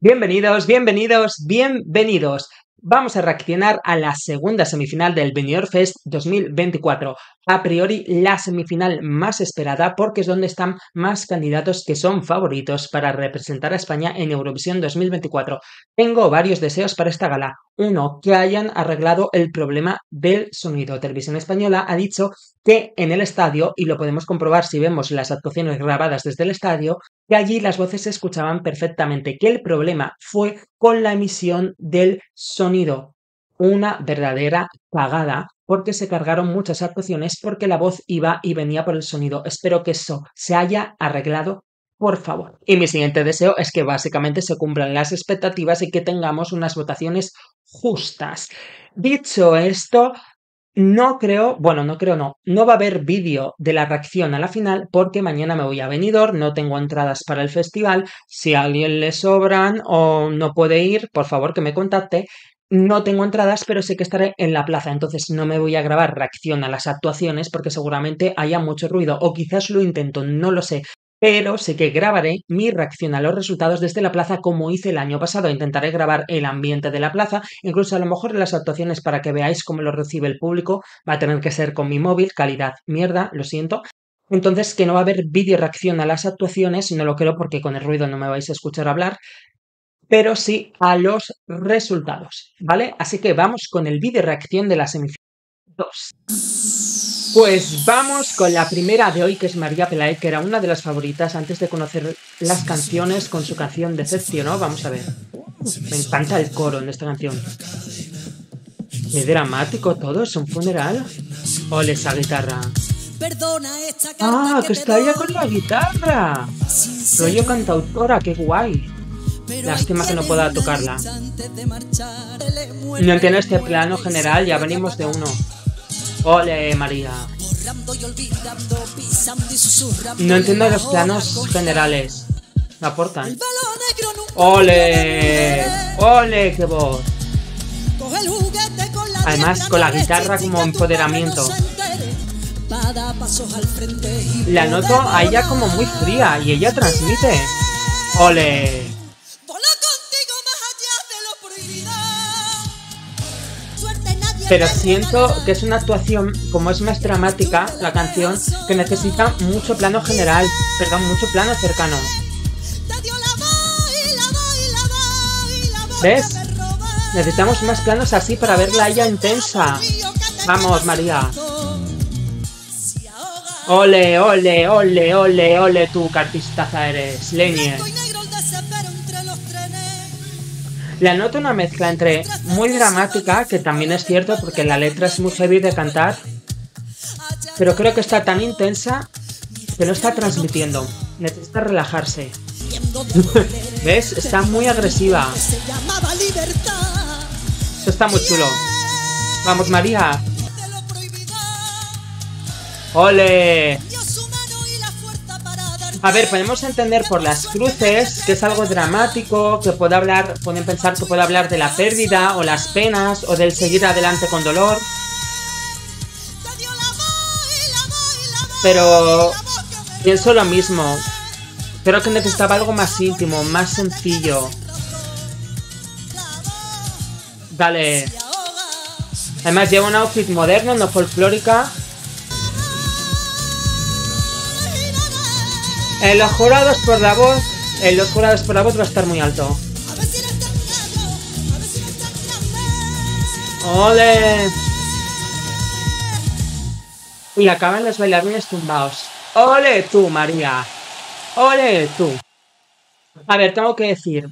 Bienvenidos, bienvenidos, bienvenidos. Vamos a reaccionar a la segunda semifinal del Benidorm Fest 2024. A priori, la semifinal más esperada porque es donde están más candidatos que son favoritos para representar a España en Eurovisión 2024. Tengo varios deseos para esta gala. Uno, que hayan arreglado el problema del sonido. Televisión Española ha dicho que en el estadio, y lo podemos comprobar si vemos las actuaciones grabadas desde el estadio, que allí las voces se escuchaban perfectamente, que el problema fue con la emisión del sonido. Una verdadera cagada porque se cargaron muchas actuaciones porque la voz iba y venía por el sonido. Espero que eso se haya arreglado, por favor. Y mi siguiente deseo es que básicamente se cumplan las expectativas y que tengamos unas votaciones justas. Dicho esto, no creo, bueno, no creo no, no va a haber vídeo de la reacción a la final porque mañana me voy a Benidorm, no tengo entradas para el festival, si a alguien le sobran o no puede ir, por favor que me contacte. No tengo entradas, pero sé que estaré en la plaza, entonces no me voy a grabar reacción a las actuaciones porque seguramente haya mucho ruido o quizás lo intento, no lo sé pero sé que grabaré mi reacción a los resultados desde la plaza como hice el año pasado. Intentaré grabar el ambiente de la plaza, incluso a lo mejor las actuaciones para que veáis cómo lo recibe el público. Va a tener que ser con mi móvil, calidad mierda, lo siento. Entonces que no va a haber vídeo reacción a las actuaciones, no lo creo porque con el ruido no me vais a escuchar hablar, pero sí a los resultados, ¿vale? Así que vamos con el vídeo reacción de la semifinal 2. Pues vamos con la primera de hoy, que es María Pelae, que era una de las favoritas antes de conocer las canciones con su canción Decepcionó. Vamos a ver. Me encanta el coro en esta canción. Qué dramático todo, es un funeral. Ole esa guitarra. Ah, que está ella con la guitarra. Rollo cantautora, qué guay. Lástima que no pueda tocarla. No entiendo este plano general, ya venimos de uno. Ole, María. No entiendo los planos generales. Me aportan. ¡Ole! ¡Ole, qué voz! Además, con la guitarra como empoderamiento. La noto a ella como muy fría y ella transmite. ¡Ole! Pero siento que es una actuación, como es más dramática la canción, que necesita mucho plano general, perdón, mucho plano cercano. ¿Ves? Necesitamos más planos así para verla ella intensa. Vamos, María. Ole, ole, ole, ole, ole, tú, cartistaza eres, Leñe. Le anoto una mezcla entre muy dramática, que también es cierto porque la letra es muy heavy de cantar, pero creo que está tan intensa que no está transmitiendo. Necesita relajarse. ¿Ves? Está muy agresiva. Eso está muy chulo. Vamos, María. ¡Ole! A ver, podemos entender por las cruces que es algo dramático, que puede hablar, pueden pensar que puede hablar de la pérdida o las penas o del seguir adelante con dolor. Pero pienso lo mismo. Creo que necesitaba algo más íntimo, más sencillo. Dale. Además lleva un outfit moderno, no folclórica. En los jurados por la voz, en los jurados por la voz va a estar muy alto. ¡Ole! Y acaban los bailarines tumbados. ¡Ole tú, María! ¡Ole tú! A ver, tengo que decir,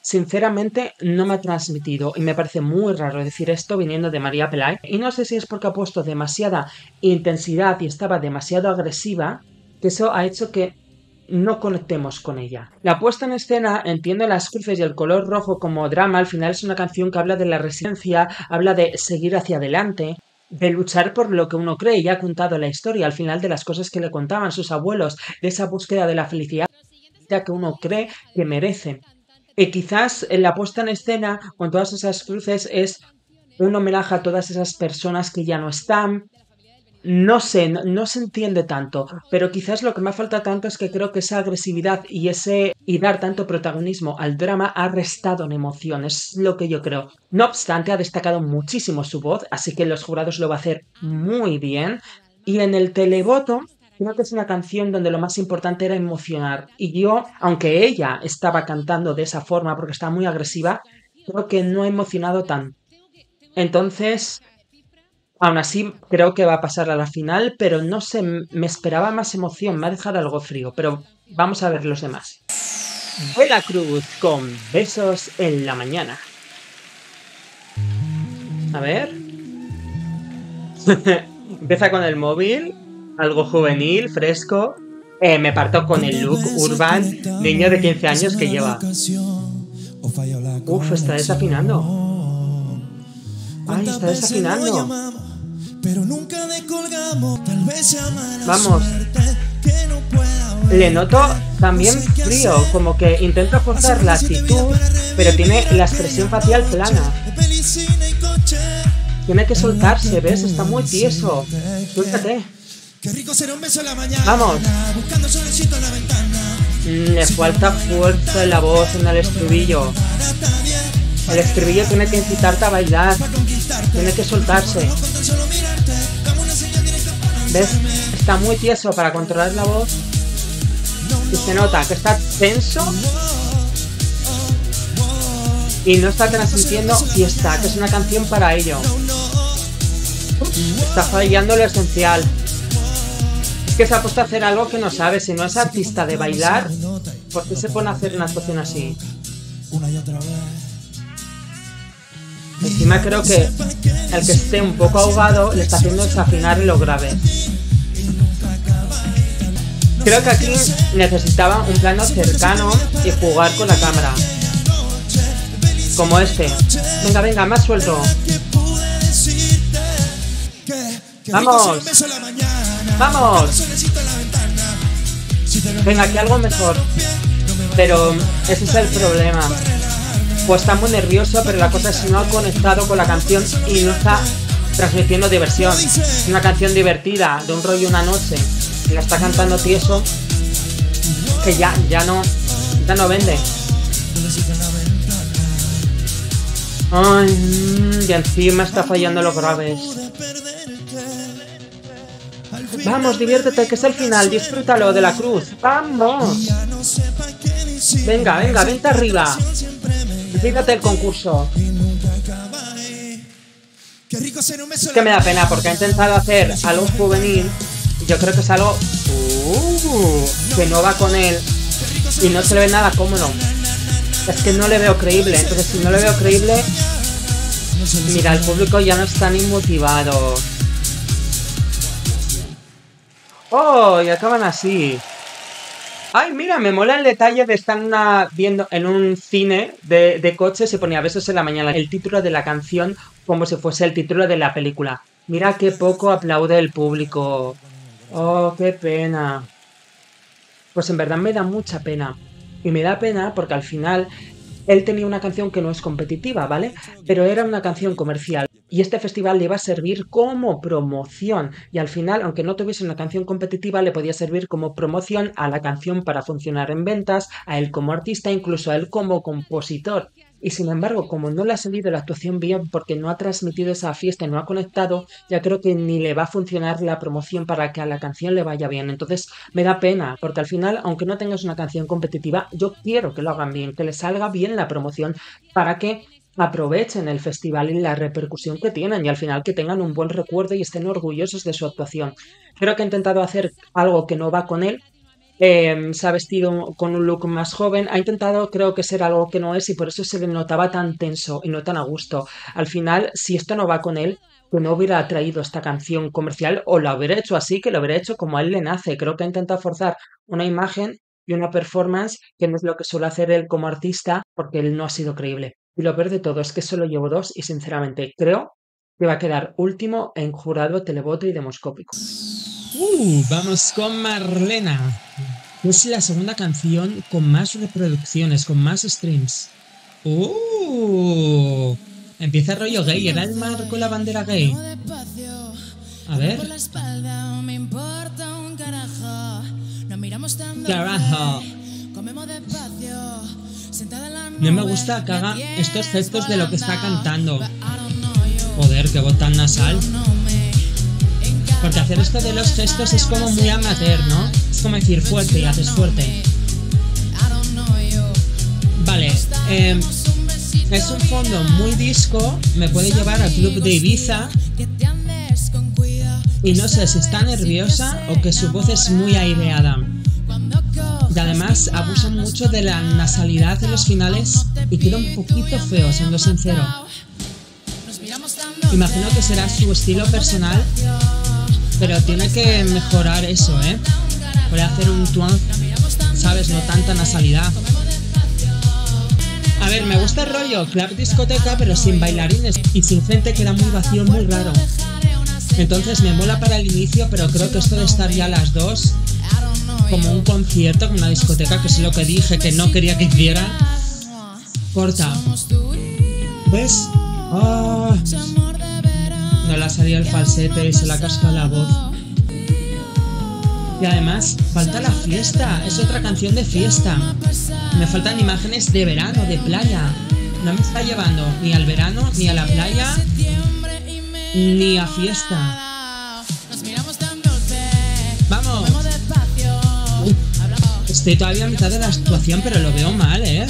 sinceramente no me ha transmitido y me parece muy raro decir esto viniendo de María Pelay. Y no sé si es porque ha puesto demasiada intensidad y estaba demasiado agresiva que eso ha hecho que no conectemos con ella. La puesta en escena, entiendo las cruces y el color rojo como drama, al final es una canción que habla de la resistencia, habla de seguir hacia adelante, de luchar por lo que uno cree y ha contado la historia al final de las cosas que le contaban sus abuelos, de esa búsqueda de la felicidad que uno cree que merece. Y quizás la puesta en escena, con todas esas cruces, es un homenaje a todas esas personas que ya no están, no sé, no, se entiende tanto, pero quizás lo que me falta tanto es que creo que esa agresividad y ese y dar tanto protagonismo al drama ha restado en emoción, es lo que yo creo. No obstante, ha destacado muchísimo su voz, así que los jurados lo va a hacer muy bien. Y en el televoto, creo que es una canción donde lo más importante era emocionar. Y yo, aunque ella estaba cantando de esa forma porque estaba muy agresiva, creo que no ha emocionado tanto. Entonces, Aún así, creo que va a pasar a la final, pero no sé, me esperaba más emoción, me ha dejado algo frío, pero vamos a ver los demás. la Cruz con besos en la mañana. A ver. Empieza con el móvil, algo juvenil, fresco. Eh, me parto con el look urban, niño de 15 años que lleva. Uf, está desafinando. Ay, está desafinando pero nunca colgamos, tal vez Vamos. Le noto también frío, como que intenta forzar la actitud, pero tiene la expresión facial plana. Tiene que soltarse, ¿ves? Está muy tieso. Suéltate. Vamos. Mm, le falta fuerza en la voz en el estribillo. El estribillo tiene que incitarte a bailar. Tiene que soltarse. ¿Ves? Está muy tieso para controlar la voz. Y se nota que está tenso. Y no está transmitiendo fiesta, que es una canción para ello. Está fallando lo esencial. Es que se ha puesto a hacer algo que no sabe. Si no es artista de bailar, ¿por qué se pone a hacer una actuación así? Una y otra vez. Encima creo que el que esté un poco ahogado le está haciendo desafinar lo grave. Creo que aquí necesitaba un plano cercano y jugar con la cámara. Como este. Venga, venga, más suelto. ¡Vamos! ¡Vamos! Venga, aquí algo mejor. Pero ese es el problema pues está muy nervioso, pero la cosa es que no ha conectado con la canción y no está transmitiendo diversión. Es una canción divertida, de un rollo una noche, y la está cantando tieso, que ya, ya no, ya no vende. Ay, y encima está fallando los graves. Vamos, diviértete, que es el final, disfrútalo de la cruz. ¡Vamos! Venga, venga, vente arriba. Fíjate el concurso. Es que me da pena porque ha intentado hacer algo juvenil. Yo creo que es algo uh, que no va con él y no se le ve nada cómodo. Es que no le veo creíble. Entonces, si no le veo creíble, mira, el público ya no está ni motivado. ¡Oh! Y acaban así. Ay, mira, me mola el detalle de estar viendo en un cine de, de coches se ponía besos en la mañana el título de la canción como si fuese el título de la película. Mira qué poco aplaude el público. Oh, qué pena. Pues en verdad me da mucha pena. Y me da pena porque al final él tenía una canción que no es competitiva, ¿vale? Pero era una canción comercial. Y este festival le iba a servir como promoción. Y al final, aunque no tuviese una canción competitiva, le podía servir como promoción a la canción para funcionar en ventas, a él como artista, incluso a él como compositor. Y sin embargo, como no le ha salido la actuación bien porque no ha transmitido esa fiesta y no ha conectado, ya creo que ni le va a funcionar la promoción para que a la canción le vaya bien. Entonces me da pena, porque al final, aunque no tengas una canción competitiva, yo quiero que lo hagan bien, que le salga bien la promoción para que aprovechen el festival y la repercusión que tienen y al final que tengan un buen recuerdo y estén orgullosos de su actuación. Creo que ha intentado hacer algo que no va con él, Em, se ha vestido con un look más joven, ha intentado creo que ser algo que no es y por eso se le notaba tan tenso y no tan a gusto. Al final, si esto no va con él, que no hubiera traído esta canción comercial o la hubiera hecho así, que lo hubiera hecho como a él le nace. Creo que ha intentado forzar una imagen y una performance que no es lo que suele hacer él como artista porque él no ha sido creíble. Y lo peor de todo es que solo llevo dos y sinceramente creo que va a quedar último en jurado, televoto y demoscópico. Uh, vamos con Marlena. Es la segunda canción con más reproducciones, con más streams. Uh, empieza el rollo gay. ¿Era el mar con la bandera gay? A ver. Carajo. No me gusta que haga estos gestos de lo que está cantando. Joder, qué voz tan nasal. Porque hacer esto de los gestos es como muy amateur, ¿no? Es como decir fuerte y haces fuerte. Vale, eh, es un fondo muy disco, me puede llevar al club de Ibiza. Y no sé si está nerviosa o que su voz es muy aireada. Y además abusan mucho de la nasalidad en los finales y queda un poquito feo, siendo sincero. Imagino que será su estilo personal, pero tiene que mejorar eso, ¿eh? Puede hacer un tuan, ¿sabes? No tanta nasalidad. A ver, me gusta el rollo club discoteca, pero sin bailarines y sin gente que era muy vacío, muy raro. Entonces me mola para el inicio, pero creo que esto de estar ya a las dos, como un concierto, como una discoteca, que es lo que dije que no quería que hiciera, corta. ¿Ves? Ah. no le ha salido el falsete y se la casca la voz. Y además, falta la fiesta, es otra canción de fiesta. Me faltan imágenes de verano, de playa. No me está llevando ni al verano, ni a la playa, ni a fiesta. ¡Vamos! estoy todavía a mitad de la actuación, pero lo veo mal, ¿eh?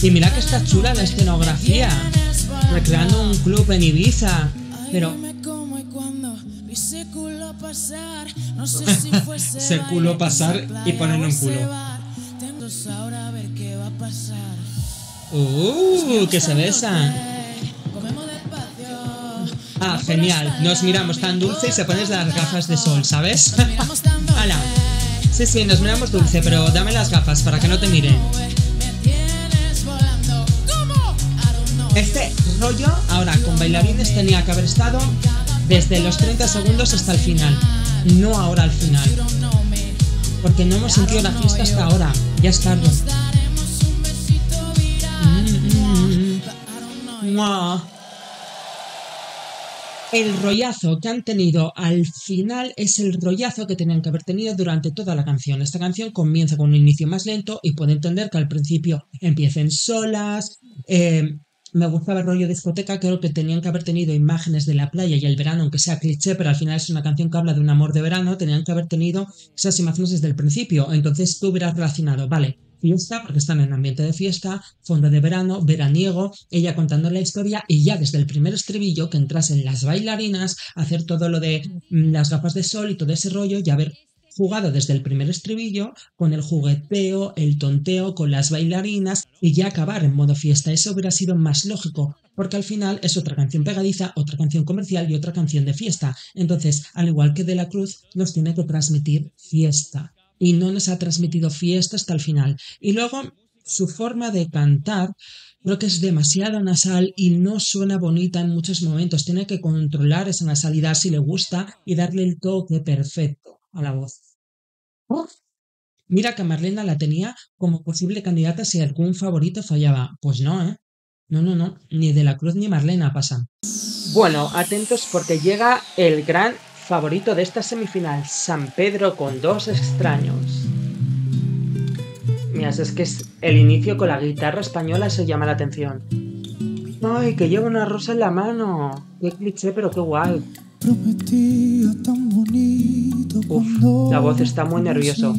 Y mira que está chula la escenografía. Recreando un club en Ibiza. Pero se culo pasar y ponen un culo. Uh, que se besan. Ah, genial. Nos miramos tan dulce y se pones las gafas de sol, ¿sabes? ¡Hala! Sí, sí, nos miramos dulce, pero dame las gafas para que no te miren. Este rollo, ahora con bailarines tenía que haber estado desde los 30 segundos hasta el final, no ahora al final. Porque no hemos sentido la fiesta hasta ahora, ya es tarde. El rollazo que han tenido al final es el rollazo que tenían que haber tenido durante toda la canción. Esta canción comienza con un inicio más lento y puede entender que al principio empiecen solas, eh, me gustaba el rollo discoteca, creo que tenían que haber tenido imágenes de la playa y el verano, aunque sea cliché, pero al final es una canción que habla de un amor de verano, tenían que haber tenido esas imágenes desde el principio. Entonces tú hubieras relacionado, vale, fiesta, porque están en ambiente de fiesta, fondo de verano, veraniego, ella contando la historia y ya desde el primer estribillo que entrasen las bailarinas, hacer todo lo de mm, las gafas de sol y todo ese rollo y haber jugado desde el primer estribillo con el jugueteo, el tonteo, con las bailarinas y ya acabar en modo fiesta. Eso hubiera sido más lógico, porque al final es otra canción pegadiza, otra canción comercial y otra canción de fiesta. Entonces, al igual que De la Cruz, nos tiene que transmitir fiesta. Y no nos ha transmitido fiesta hasta el final. Y luego, su forma de cantar creo que es demasiado nasal y no suena bonita en muchos momentos. Tiene que controlar esa nasalidad si le gusta y darle el toque perfecto a la voz. Mira que Marlena la tenía como posible candidata si algún favorito fallaba. Pues no, ¿eh? No, no, no. Ni de la Cruz ni Marlena pasan. Bueno, atentos porque llega el gran favorito de esta semifinal, San Pedro con dos extraños. Mira, es que es el inicio con la guitarra española se llama la atención. ¡Ay, que lleva una rosa en la mano! ¡Qué cliché, pero qué guay! Uf, la voz está muy nervioso.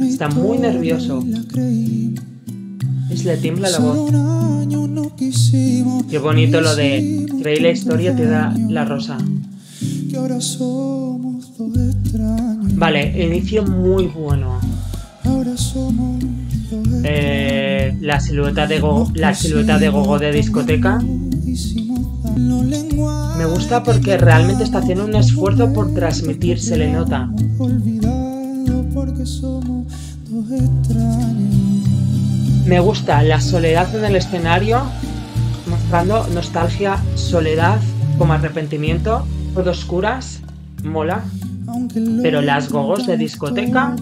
Está muy nervioso. Es le tiembla la voz. Qué bonito lo de creí la historia te da la rosa. Vale, inicio muy bueno. Eh, la silueta de la silueta de gogo de discoteca me gusta porque realmente está haciendo un esfuerzo por transmitir, se le nota. Me gusta la soledad en el escenario, mostrando nostalgia, soledad como arrepentimiento, todo oscuras, mola. Pero las gogos de discoteca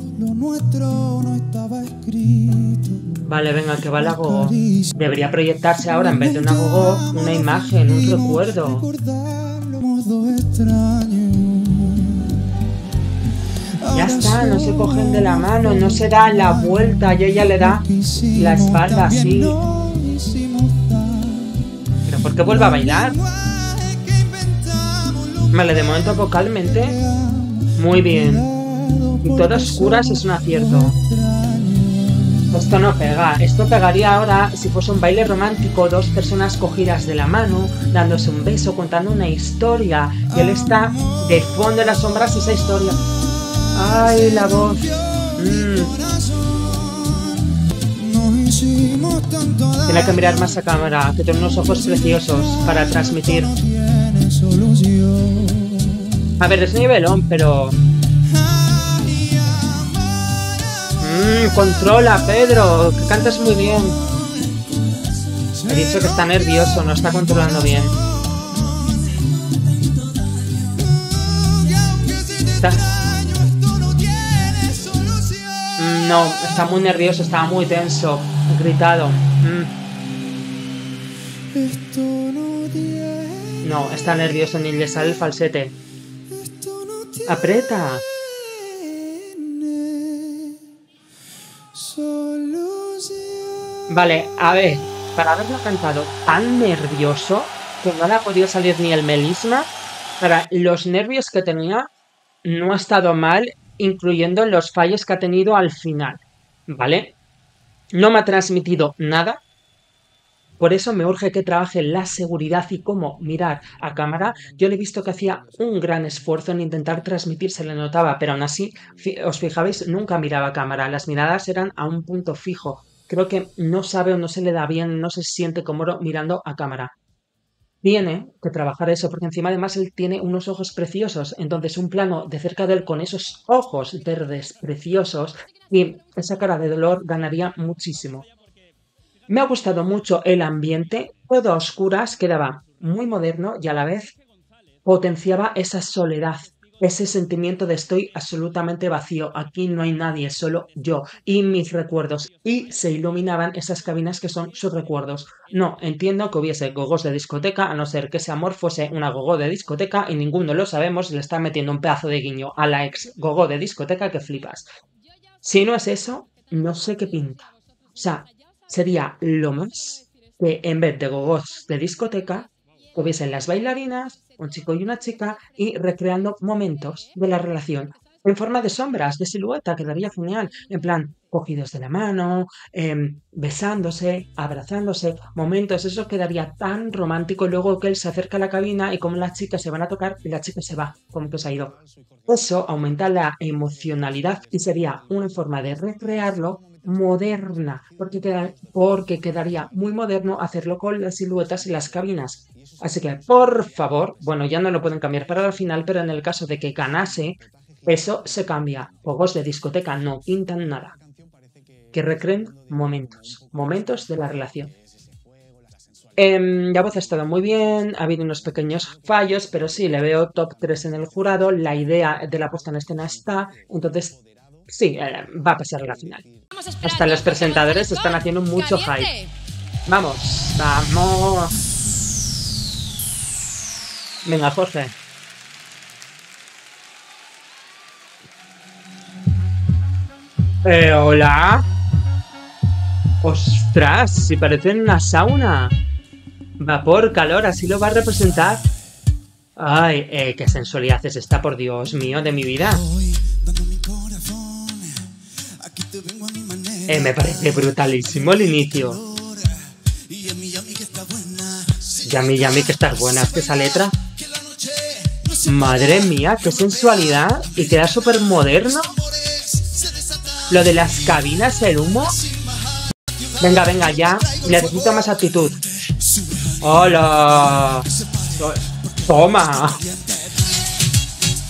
Vale, venga, que va la gogo. Debería proyectarse ahora, en vez de una gogo, una imagen, un recuerdo. Ya está, no se cogen de la mano, no se da la vuelta y ella le da la espalda así. ¿Pero por qué vuelve a bailar? Vale, de momento vocalmente, muy bien. Y todas oscuras es un acierto. Esto no pega. Esto pegaría ahora si fuese un baile romántico, dos personas cogidas de la mano, dándose un beso, contando una historia. Y él está de fondo en las sombras esa historia. ¡Ay, la voz! Mm. Tiene que mirar más a cámara, que tiene unos ojos preciosos para transmitir. A ver, es nivelón, pero Mmm, controla, Pedro, que cantas muy bien. He dicho que está nervioso, no está controlando bien. Mm, no, está muy nervioso, estaba muy tenso, gritado. Mm. No, está nervioso, ni le sale el falsete. Aprieta. Vale, a ver, para haberlo cantado tan nervioso que no le ha podido salir ni el melisma, para los nervios que tenía no ha estado mal, incluyendo los fallos que ha tenido al final, ¿vale? No me ha transmitido nada, por eso me urge que trabaje la seguridad y cómo mirar a cámara. Yo le he visto que hacía un gran esfuerzo en intentar transmitir, se le notaba, pero aún así, os fijabais, nunca miraba a cámara. Las miradas eran a un punto fijo creo que no sabe o no se le da bien, no se siente cómodo mirando a cámara. Tiene que trabajar eso, porque encima además él tiene unos ojos preciosos, entonces un plano de cerca de él con esos ojos verdes preciosos y esa cara de dolor ganaría muchísimo. Me ha gustado mucho el ambiente, todo a oscuras, quedaba muy moderno y a la vez potenciaba esa soledad ese sentimiento de estoy absolutamente vacío, aquí no hay nadie, solo yo y mis recuerdos. Y se iluminaban esas cabinas que son sus recuerdos. No, entiendo que hubiese gogos de discoteca, a no ser que ese amor fuese una gogo de discoteca y ninguno lo sabemos, le está metiendo un pedazo de guiño a la ex gogo de discoteca que flipas. Si no es eso, no sé qué pinta. O sea, sería lo más que en vez de gogos de discoteca, hubiesen las bailarinas, un chico y una chica, y recreando momentos de la relación en forma de sombras, de silueta, quedaría genial. En plan, cogidos de la mano, em, besándose, abrazándose, momentos, eso quedaría tan romántico. Luego que él se acerca a la cabina y como las chicas se van a tocar la chica se va, como que se ha ido. Eso aumenta la emocionalidad y sería una forma de recrearlo moderna, porque, porque quedaría muy moderno hacerlo con las siluetas y las cabinas. Así que, por favor, bueno, ya no lo pueden cambiar para el final, pero en el caso de que ganase, eso se cambia. Juegos de discoteca no pintan nada. Que recreen momentos, momentos de la relación. Eh, la voz ha estado muy bien, ha habido unos pequeños fallos, pero sí, le veo top 3 en el jurado, la idea de la puesta en escena está, entonces sí, eh, va a pasar a la final. Hasta los presentadores están haciendo mucho hype. Vamos, vamos. Venga, Jorge. Eh, hola. Ostras, si parece una sauna. Vapor, calor, así lo va a representar. Ay, eh, qué sensualidad es esta, por Dios mío, de mi vida. Eh, me parece brutalísimo el inicio. Yami, Yami, que está buena es que esa letra. Madre mía, qué sensualidad. Y queda súper moderno. Lo de las cabinas, el humo. Venga, venga, ya. Necesito más actitud. ¡Hola! ¡Toma!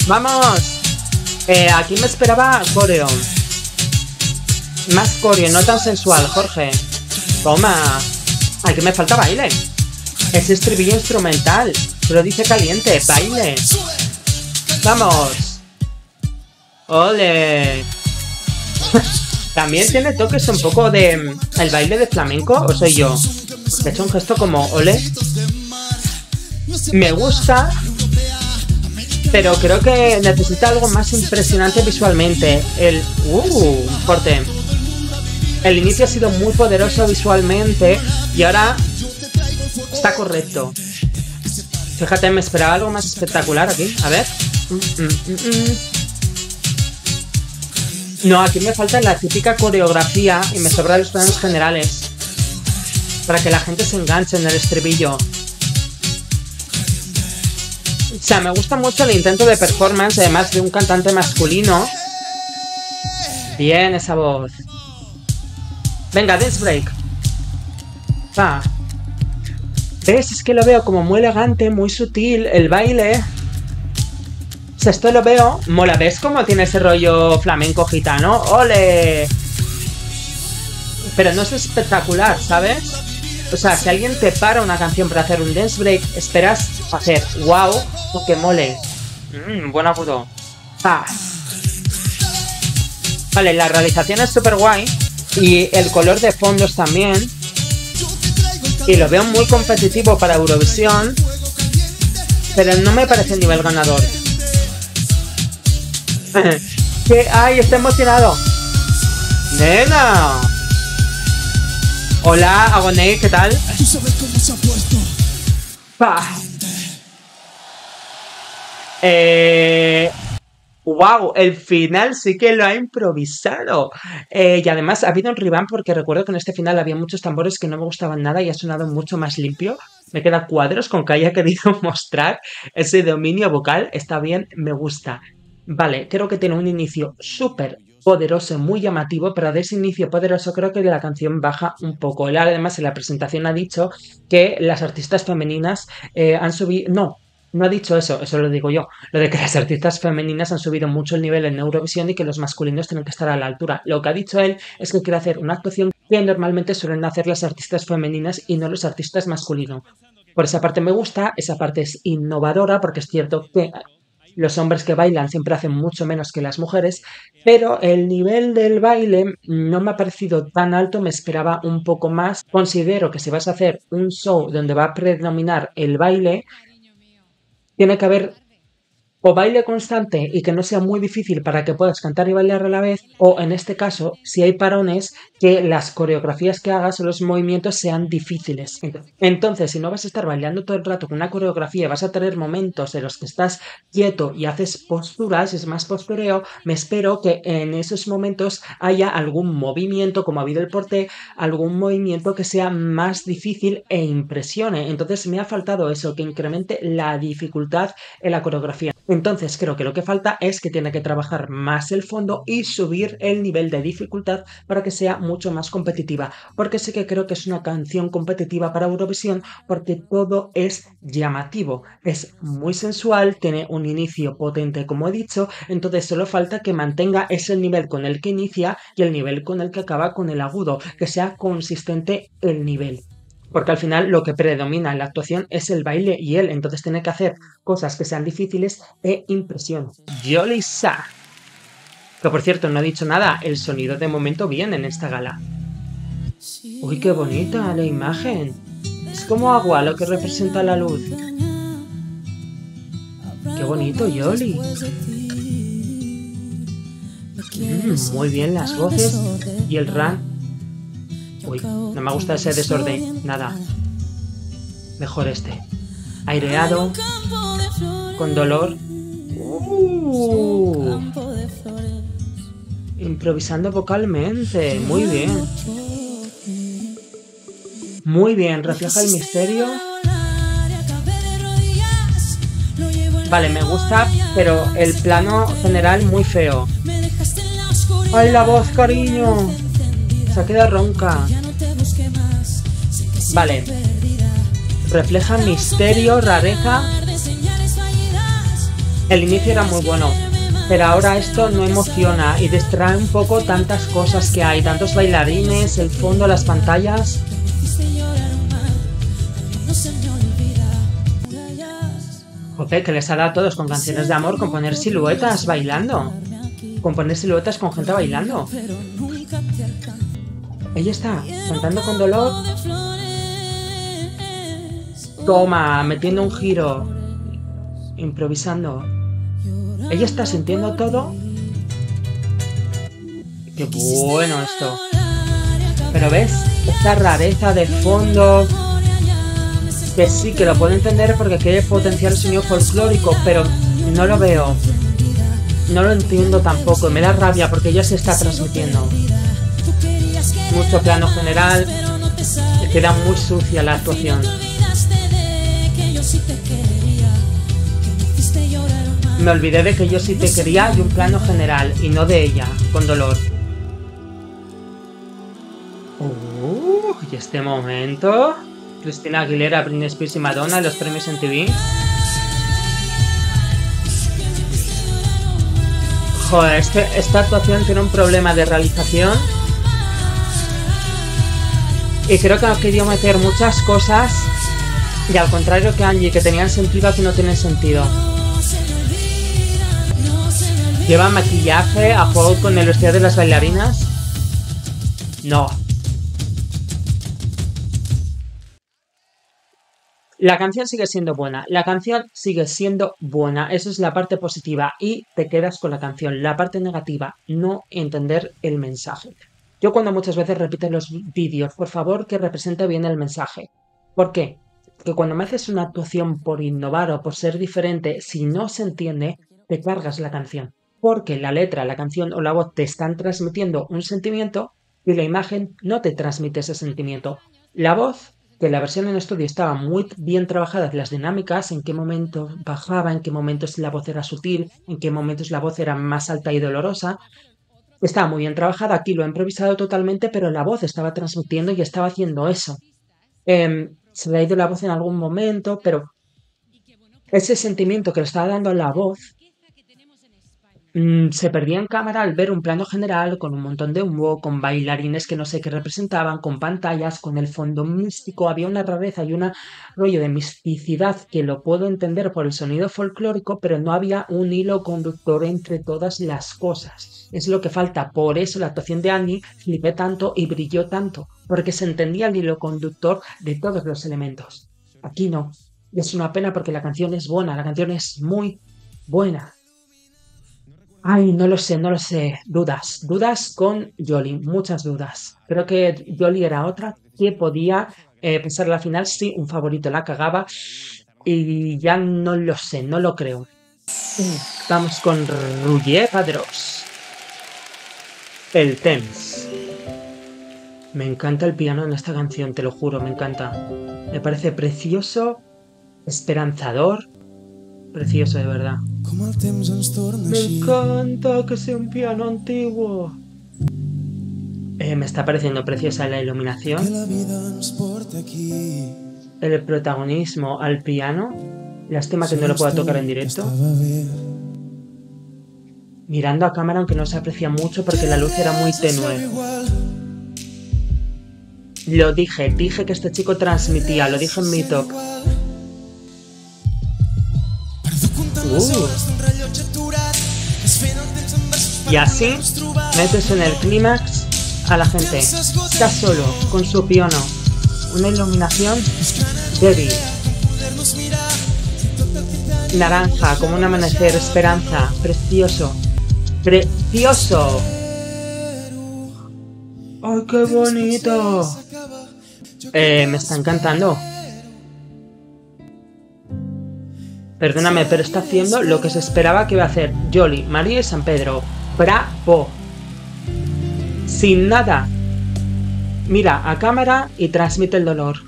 ¡Vamos! Eh, aquí me esperaba coreo. Más coreo, no tan sensual, Jorge. Toma. Aquí me falta baile. Es estribillo instrumental. Pero dice caliente. Baile. Vamos. ¡Ole! También tiene toques un poco de mm, el baile de flamenco, o soy yo. He hecho un gesto como ole. Me gusta, pero creo que necesita algo más impresionante visualmente. El... ¡Uh! Corte. El inicio ha sido muy poderoso visualmente y ahora está correcto. Fíjate, me esperaba algo más espectacular aquí. A ver. Mm, mm, mm, no, aquí me falta la típica coreografía y me sobran los planos generales. Para que la gente se enganche en el estribillo. O sea, me gusta mucho el intento de performance, además de un cantante masculino. Bien, esa voz. Venga, dance break. Va. ¿Ves? Es que lo veo como muy elegante, muy sutil, el baile. O sea, esto lo veo, mola. ¿Ves cómo tiene ese rollo flamenco gitano? ¡Ole! Pero no es espectacular, ¿sabes? O sea, si alguien te para una canción para hacer un dance break, esperas hacer wow o que mole. Mmm, buen agudo. Ah. Vale, la realización es súper guay. Y el color de fondos también. Y lo veo muy competitivo para Eurovisión. Pero no me parece el nivel ganador. ¿Qué? ¡Ay, está emocionado! ¡Nena! Hola, Agoné, ¿qué tal? Eh, ¡Wow! El final sí que lo ha improvisado. Eh, y además ha habido un revamp porque recuerdo que en este final había muchos tambores que no me gustaban nada y ha sonado mucho más limpio. Me queda cuadros con que haya querido mostrar ese dominio vocal. Está bien, me gusta. Vale, creo que tiene un inicio súper poderoso, muy llamativo, pero de ese inicio poderoso creo que la canción baja un poco. Él además en la presentación ha dicho que las artistas femeninas eh, han subido... No, no ha dicho eso, eso lo digo yo. Lo de que las artistas femeninas han subido mucho el nivel en Eurovisión y que los masculinos tienen que estar a la altura. Lo que ha dicho él es que quiere hacer una actuación que normalmente suelen hacer las artistas femeninas y no los artistas masculinos. Por esa parte me gusta, esa parte es innovadora porque es cierto que los hombres que bailan siempre hacen mucho menos que las mujeres, pero el nivel del baile no me ha parecido tan alto, me esperaba un poco más. Considero que si vas a hacer un show donde va a predominar el baile, tiene que haber o baile constante y que no sea muy difícil para que puedas cantar y bailar a la vez, o en este caso, si hay parones, que las coreografías que hagas o los movimientos sean difíciles. Entonces, si no vas a estar bailando todo el rato con una coreografía, vas a tener momentos en los que estás quieto y haces posturas, es más postureo, me espero que en esos momentos haya algún movimiento, como ha habido el porte, algún movimiento que sea más difícil e impresione. Entonces me ha faltado eso, que incremente la dificultad en la coreografía. Entonces creo que lo que falta es que tiene que trabajar más el fondo y subir el nivel de dificultad para que sea mucho más competitiva. Porque sí que creo que es una canción competitiva para Eurovisión porque todo es llamativo, es muy sensual, tiene un inicio potente como he dicho, entonces solo falta que mantenga ese nivel con el que inicia y el nivel con el que acaba con el agudo, que sea consistente el nivel porque al final lo que predomina en la actuación es el baile y él, entonces tiene que hacer cosas que sean difíciles e impresión. Yolisa. Que por cierto, no ha dicho nada, el sonido de momento viene en esta gala. Uy, qué bonita la imagen. Es como agua lo que representa la luz. Qué bonito, Yoli. Mm, muy bien las voces y el run Uy, no me gusta ese desorden. Nada. Mejor este. Aireado. Con dolor. Uh, improvisando vocalmente. Muy bien. Muy bien. Refleja el misterio. Vale, me gusta, pero el plano general muy feo. ¡Ay, la voz, cariño! Se queda ronca. Vale. Refleja misterio, rareza. El inicio era muy bueno. Pero ahora esto no emociona y distrae un poco tantas cosas que hay. Tantos bailarines, el fondo, las pantallas. Joder, que les ha dado a todos con canciones de amor, componer siluetas bailando. Componer siluetas con gente bailando. Ella está cantando con dolor. Toma, metiendo un giro. Improvisando. Ella está sintiendo todo. Qué bueno esto. Pero ves, esta rareza de fondo. Que sí, que lo puedo entender porque quiere potenciar el sonido folclórico, pero no lo veo. No lo entiendo tampoco me da rabia porque ya se está transmitiendo. Mucho plano general. Queda muy sucia la actuación. Me olvidé de que yo sí te quería y un plano general y no de ella, con dolor. Uh, y este momento. Cristina Aguilera, Britney Spears y Madonna en los premios en TV. Joder, este, esta actuación tiene un problema de realización. Y creo que ha querido meter muchas cosas. Y al contrario que Angie, que tenían sentido, aquí no tienen sentido. ¿Lleva maquillaje a juego con el vestido de las bailarinas? No. La canción sigue siendo buena, la canción sigue siendo buena, eso es la parte positiva y te quedas con la canción. La parte negativa, no entender el mensaje. Yo cuando muchas veces repito los vídeos, por favor que represente bien el mensaje. ¿Por qué? Que cuando me haces una actuación por innovar o por ser diferente, si no se entiende, te cargas la canción. Porque la letra, la canción o la voz te están transmitiendo un sentimiento y la imagen no te transmite ese sentimiento. La voz que la versión en estudio estaba muy bien trabajada las dinámicas, en qué momentos bajaba, en qué momentos la voz era sutil, en qué momentos la voz era más alta y dolorosa. Estaba muy bien trabajada, aquí lo he improvisado totalmente, pero la voz estaba transmitiendo y estaba haciendo eso. Em, se le ha ido la voz en algún momento, pero ese sentimiento que le estaba dando la voz Mm, se perdía en cámara al ver un plano general con un montón de humo, con bailarines que no sé qué representaban, con pantallas, con el fondo místico. Había una rareza y un rollo de misticidad que lo puedo entender por el sonido folclórico, pero no había un hilo conductor entre todas las cosas. Es lo que falta. Por eso la actuación de Annie flipé tanto y brilló tanto, porque se entendía el hilo conductor de todos los elementos. Aquí no. Es una pena porque la canción es buena, la canción es muy buena. Ay, no lo sé, no lo sé. Dudas, dudas con Jolly, muchas dudas. Creo que Jolly era otra que podía eh, pensar la final, sí, un favorito la cagaba. Y ya no lo sé, no lo creo. Vamos con Ruggier Padros. El Thames. Me encanta el piano en esta canción, te lo juro, me encanta. Me parece precioso, esperanzador, Precioso, de verdad. Me encanta que sea un piano antiguo. Eh, me está pareciendo preciosa la iluminación. El protagonismo al piano. Lástima que no lo pueda tocar en directo. Mirando a cámara aunque no se aprecia mucho porque la luz era muy tenue. Lo dije, dije que este chico transmitía, lo dije en mi top. Uh. Y así metes en el clímax a la gente. Está solo, con su piano. Una iluminación débil. Naranja, como un amanecer, esperanza, precioso. ¡Precioso! ¡Ay, qué bonito! Eh, me está encantando. Perdóname, pero está haciendo lo que se esperaba que iba a hacer Jolly, María y San Pedro. ¡Bravo! Sin nada. Mira a cámara y transmite el dolor.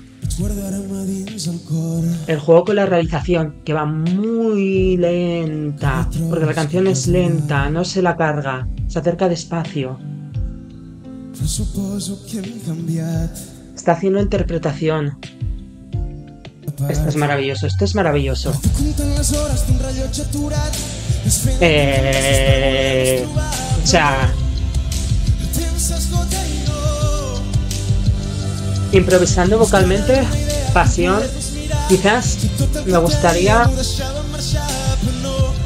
El juego con la realización, que va muy lenta, porque la canción es lenta, no se la carga, se acerca despacio. Está haciendo interpretación. Esto es maravilloso, esto es maravilloso. Eh, o sea... Improvisando vocalmente, pasión, quizás me gustaría...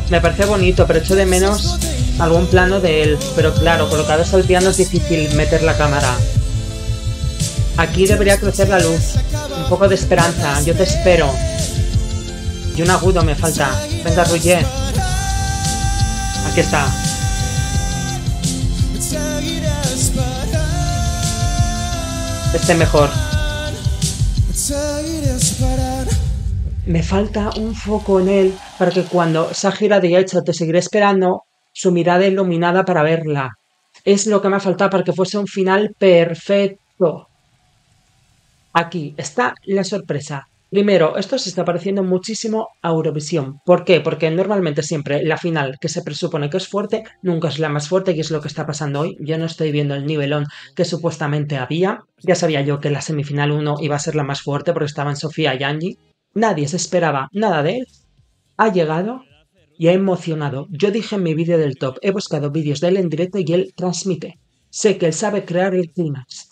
Me parece bonito, pero echo de menos algún plano de él, pero claro, colocados al piano es difícil meter la cámara. Aquí debería crecer la luz. Un poco de esperanza, yo te espero. Y un agudo me falta. Venga, Ruye. Aquí está. Este mejor. Me falta un foco en él para que cuando se gira de hecho te seguiré esperando, su mirada iluminada para verla. Es lo que me ha faltado para que fuese un final perfecto. Aquí está la sorpresa. Primero, esto se está pareciendo muchísimo a Eurovisión. ¿Por qué? Porque normalmente siempre la final que se presupone que es fuerte nunca es la más fuerte y es lo que está pasando hoy. Yo no estoy viendo el nivelón que supuestamente había. Ya sabía yo que la semifinal 1 iba a ser la más fuerte porque estaban Sofía y Angie. Nadie se esperaba nada de él. Ha llegado y ha emocionado. Yo dije en mi vídeo del top, he buscado vídeos de él en directo y él transmite. Sé que él sabe crear el clímax.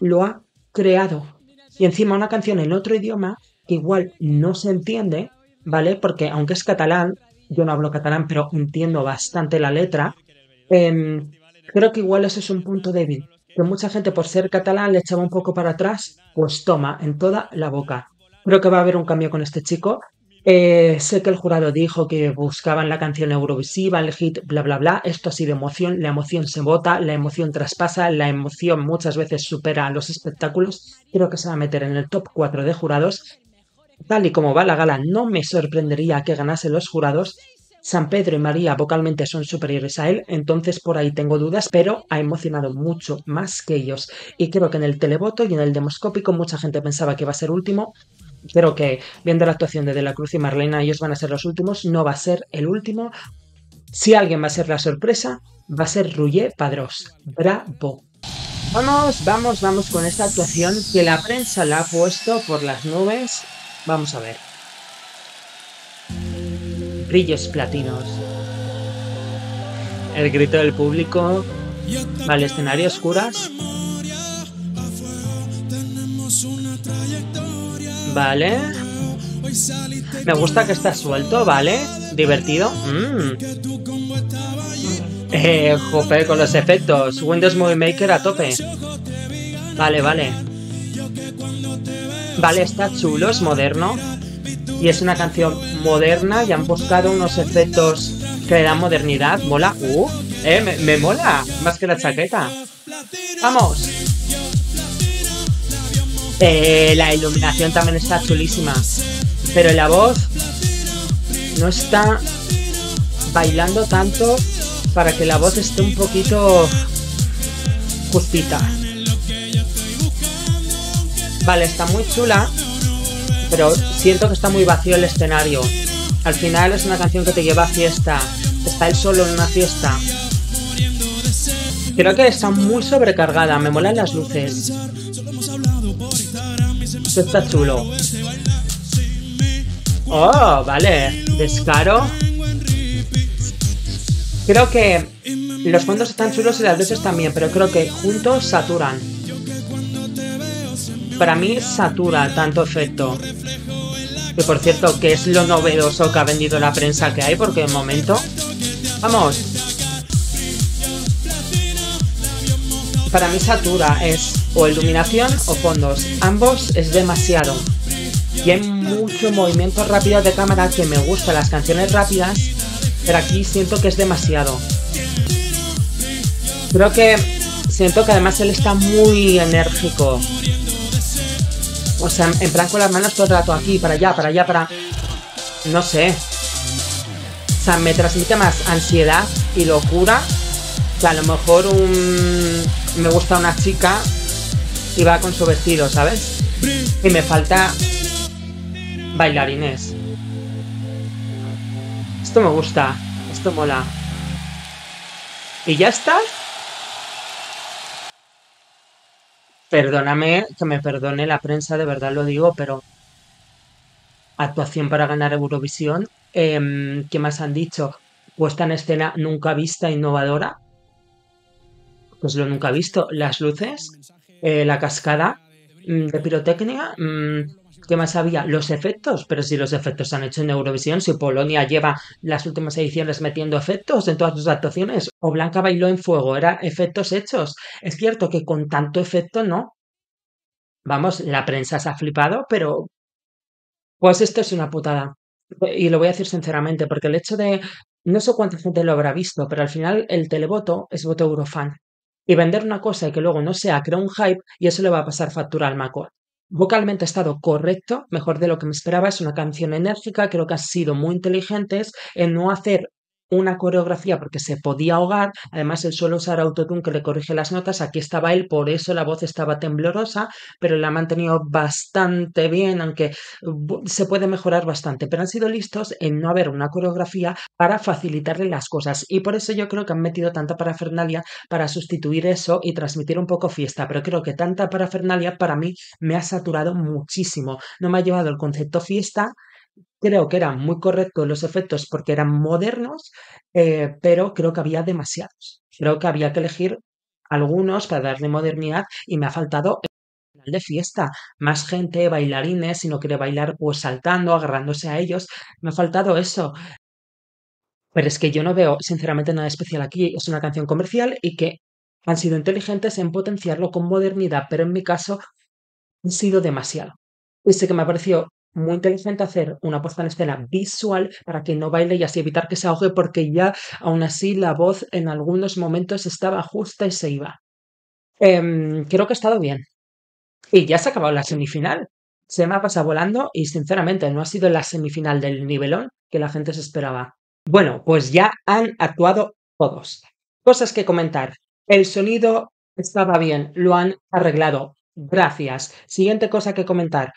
Lo ha creado y encima una canción en otro idioma que igual no se entiende, ¿vale? Porque aunque es catalán, yo no hablo catalán, pero entiendo bastante la letra, em, creo que igual eso es un punto débil. Que mucha gente por ser catalán le echaba un poco para atrás, pues toma en toda la boca. Creo que va a haber un cambio con este chico eh, sé que el jurado dijo que buscaban la canción Eurovisiva, el hit, bla, bla, bla. Esto ha sido emoción, la emoción se vota, la emoción traspasa, la emoción muchas veces supera los espectáculos. Creo que se va a meter en el top 4 de jurados. Tal y como va la gala, no me sorprendería que ganase los jurados. San Pedro y María vocalmente son superiores a él, entonces por ahí tengo dudas, pero ha emocionado mucho más que ellos. Y creo que en el televoto y en el demoscópico mucha gente pensaba que iba a ser último, Creo que viendo la actuación de De la Cruz y Marlena, ellos van a ser los últimos, no va a ser el último. Si alguien va a ser la sorpresa, va a ser Rouget Padros. Bravo. Vamos, vamos, vamos con esta actuación que la prensa la ha puesto por las nubes. Vamos a ver. Brillos platinos. El grito del público. Vale, escenario oscuras. Vale. Me gusta que está suelto, ¿vale? Divertido. Mm. Eh, jope, con los efectos. Windows Movie Maker a tope. Vale, vale. Vale, está chulo, es moderno. Y es una canción moderna y han buscado unos efectos que le dan modernidad. Mola. Uh, eh, me, me mola. Más que la chaqueta. ¡Vamos! Eh, la iluminación también está chulísima. Pero la voz no está bailando tanto para que la voz esté un poquito justita. Vale, está muy chula, pero siento que está muy vacío el escenario. Al final es una canción que te lleva a fiesta. Está él solo en una fiesta. Creo que está muy sobrecargada, me molan las luces. Esto está chulo. Oh, vale. Descaro. Creo que los fondos están chulos y las luces también, pero creo que juntos saturan. Para mí satura tanto efecto. Que por cierto, que es lo novedoso que ha vendido la prensa que hay, porque de momento... ¡Vamos! Para mí satura es o iluminación o fondos. Ambos es demasiado. Y hay mucho movimiento rápido de cámara que me gusta las canciones rápidas, pero aquí siento que es demasiado. Creo que siento que además él está muy enérgico. O sea, en plan con las manos todo el rato aquí, para allá, para allá, para... No sé. O sea, me transmite más ansiedad y locura que a lo mejor un me gusta una chica y va con su vestido, ¿sabes? Y me falta bailarines. Esto me gusta, esto mola. ¿Y ya está? Perdóname, que me perdone la prensa, de verdad lo digo, pero actuación para ganar Eurovisión. Eh, ¿Qué más han dicho? Puesta en escena nunca vista, innovadora pues lo nunca visto. Las luces, eh, la cascada mm, de pirotecnia, mm, ¿Qué más había? Los efectos, pero si los efectos se han hecho en Eurovisión, si Polonia lleva las últimas ediciones metiendo efectos en todas sus actuaciones, o Blanca bailó en fuego, eran efectos hechos. Es cierto que con tanto efecto no. Vamos, la prensa se ha flipado, pero pues esto es una putada. Y lo voy a decir sinceramente, porque el hecho de, no sé cuánta gente lo habrá visto, pero al final el televoto es voto Eurofan. Y vender una cosa y que luego no sea, crea un hype y eso le va a pasar factura al Macor. Vocalmente ha estado correcto, mejor de lo que me esperaba. Es una canción enérgica, creo que han sido muy inteligentes en no hacer una coreografía porque se podía ahogar. Además, él suele usar autotune que le corrige las notas. Aquí estaba él, por eso la voz estaba temblorosa, pero la ha mantenido bastante bien, aunque se puede mejorar bastante. Pero han sido listos en no haber una coreografía para facilitarle las cosas. Y por eso yo creo que han metido tanta parafernalia para sustituir eso y transmitir un poco fiesta. Pero creo que tanta parafernalia para mí me ha saturado muchísimo. No me ha llevado el concepto fiesta Creo que eran muy correctos los efectos porque eran modernos, eh, pero creo que había demasiados. Creo que había que elegir algunos para darle modernidad y me ha faltado el final de fiesta. Más gente, bailarines, si no quiere bailar, pues saltando, agarrándose a ellos. Me ha faltado eso. Pero es que yo no veo, sinceramente, nada especial aquí. Es una canción comercial y que han sido inteligentes en potenciarlo con modernidad, pero en mi caso han sido demasiado. Y sé que me ha parecido muy inteligente hacer una puesta en escena visual para que no baile y así evitar que se ahogue porque ya aún así la voz en algunos momentos estaba justa y se iba. Em, creo que ha estado bien. Y ya se ha acabado la semifinal. Se me ha pasado volando y sinceramente no ha sido la semifinal del nivelón que la gente se esperaba. Bueno, pues ya han actuado todos. Cosas que comentar. El sonido estaba bien, lo han arreglado. Gracias. Siguiente cosa que comentar.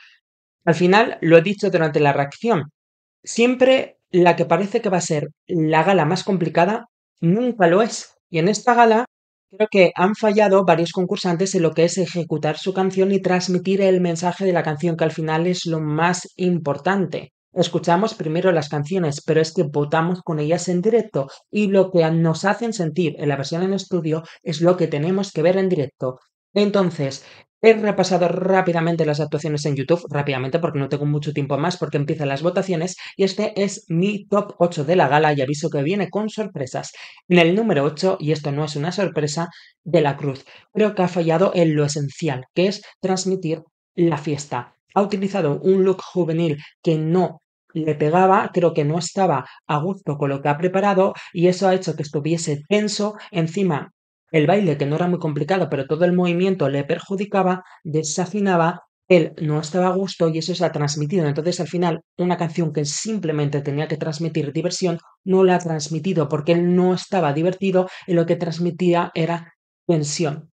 Al final, lo he dicho durante la reacción, siempre la que parece que va a ser la gala más complicada, nunca lo es. Y en esta gala creo que han fallado varios concursantes en lo que es ejecutar su canción y transmitir el mensaje de la canción, que al final es lo más importante. Escuchamos primero las canciones, pero es que votamos con ellas en directo y lo que nos hacen sentir en la versión en estudio es lo que tenemos que ver en directo. Entonces, He repasado rápidamente las actuaciones en YouTube, rápidamente porque no tengo mucho tiempo más porque empiezan las votaciones y este es mi top 8 de la gala y aviso que viene con sorpresas. En el número 8, y esto no es una sorpresa, de la Cruz. Creo que ha fallado en lo esencial, que es transmitir la fiesta. Ha utilizado un look juvenil que no le pegaba, creo que no estaba a gusto con lo que ha preparado y eso ha hecho que estuviese tenso. Encima el baile, que no era muy complicado, pero todo el movimiento le perjudicaba, desafinaba, él no estaba a gusto y eso se ha transmitido. Entonces, al final, una canción que simplemente tenía que transmitir diversión, no la ha transmitido porque él no estaba divertido y lo que transmitía era tensión.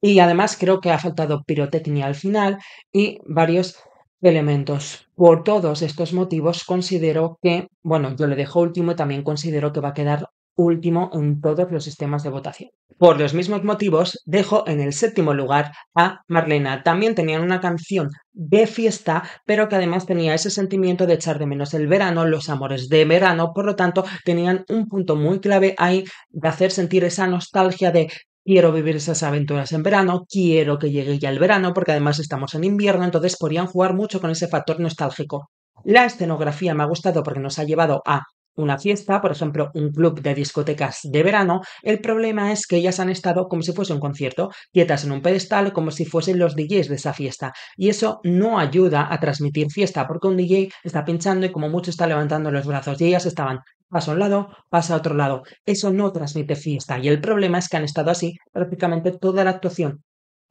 Y además creo que ha faltado pirotecnia al final y varios elementos. Por todos estos motivos considero que, bueno, yo le dejo último y también considero que va a quedar último en todos los sistemas de votación. Por los mismos motivos, dejo en el séptimo lugar a Marlena. También tenían una canción de fiesta, pero que además tenía ese sentimiento de echar de menos el verano, los amores de verano, por lo tanto, tenían un punto muy clave ahí de hacer sentir esa nostalgia de quiero vivir esas aventuras en verano, quiero que llegue ya el verano, porque además estamos en invierno, entonces podrían jugar mucho con ese factor nostálgico. La escenografía me ha gustado porque nos ha llevado a una fiesta, por ejemplo, un club de discotecas de verano, el problema es que ellas han estado como si fuese un concierto, quietas en un pedestal, como si fuesen los DJs de esa fiesta. Y eso no ayuda a transmitir fiesta, porque un DJ está pinchando y como mucho está levantando los brazos y ellas estaban pasa a un lado, pasa a otro lado. Eso no transmite fiesta. Y el problema es que han estado así prácticamente toda la actuación.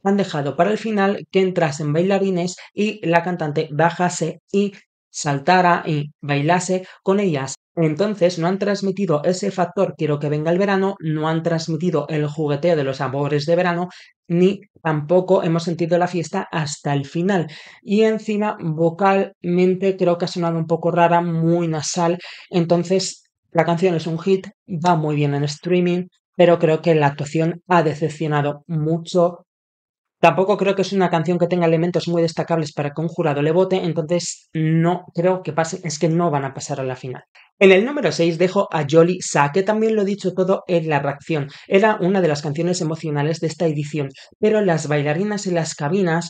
Han dejado para el final que entrasen bailarines y la cantante bajase y saltara y bailase con ellas. Entonces no han transmitido ese factor quiero que venga el verano, no han transmitido el jugueteo de los amores de verano, ni tampoco hemos sentido la fiesta hasta el final. Y encima vocalmente creo que ha sonado un poco rara, muy nasal. Entonces la canción es un hit, va muy bien en streaming, pero creo que la actuación ha decepcionado mucho Tampoco creo que es una canción que tenga elementos muy destacables para que un jurado le vote, entonces no creo que pase, es que no van a pasar a la final. En el número 6 dejo a Jolly Sa, que también lo he dicho todo en la reacción. Era una de las canciones emocionales de esta edición, pero las bailarinas en las cabinas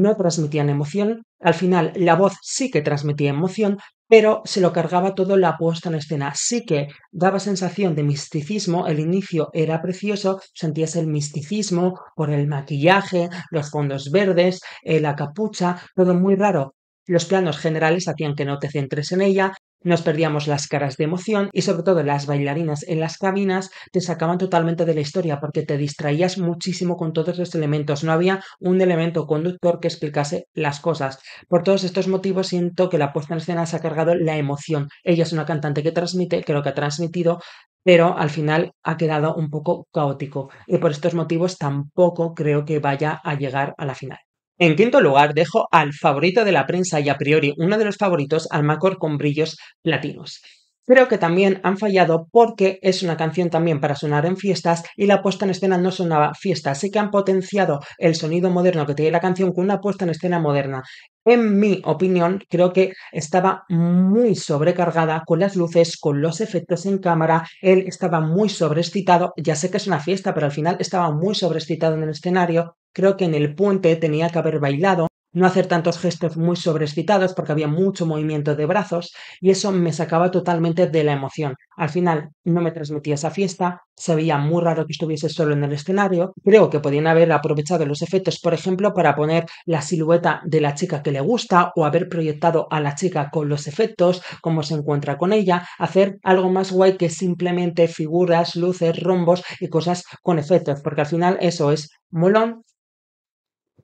no transmitían emoción. Al final, la voz sí que transmitía emoción, pero se lo cargaba todo la puesta en escena. Sí que daba sensación de misticismo, el inicio era precioso, sentías el misticismo por el maquillaje, los fondos verdes, eh, la capucha, todo muy raro. Los planos generales hacían que no te centres en ella, nos perdíamos las caras de emoción y sobre todo las bailarinas en las cabinas te sacaban totalmente de la historia porque te distraías muchísimo con todos los elementos. No había un elemento conductor que explicase las cosas. Por todos estos motivos siento que la puesta en escena se ha cargado la emoción. Ella es una cantante que transmite, creo que ha transmitido, pero al final ha quedado un poco caótico y por estos motivos tampoco creo que vaya a llegar a la final. En quinto lugar, dejo al favorito de la prensa y a priori uno de los favoritos, al Macor con brillos platinos. Creo que también han fallado porque es una canción también para sonar en fiestas y la puesta en escena no sonaba fiesta. Así que han potenciado el sonido moderno que tiene la canción con una puesta en escena moderna. En mi opinión, creo que estaba muy sobrecargada con las luces, con los efectos en cámara. Él estaba muy sobreexcitado. Ya sé que es una fiesta, pero al final estaba muy sobreexcitado en el escenario. Creo que en el puente tenía que haber bailado no hacer tantos gestos muy sobrecitados porque había mucho movimiento de brazos y eso me sacaba totalmente de la emoción. Al final no me transmitía esa fiesta, se veía muy raro que estuviese solo en el escenario. Creo que podían haber aprovechado los efectos, por ejemplo, para poner la silueta de la chica que le gusta o haber proyectado a la chica con los efectos, cómo se encuentra con ella, hacer algo más guay que simplemente figuras, luces, rombos y cosas con efectos, porque al final eso es molón,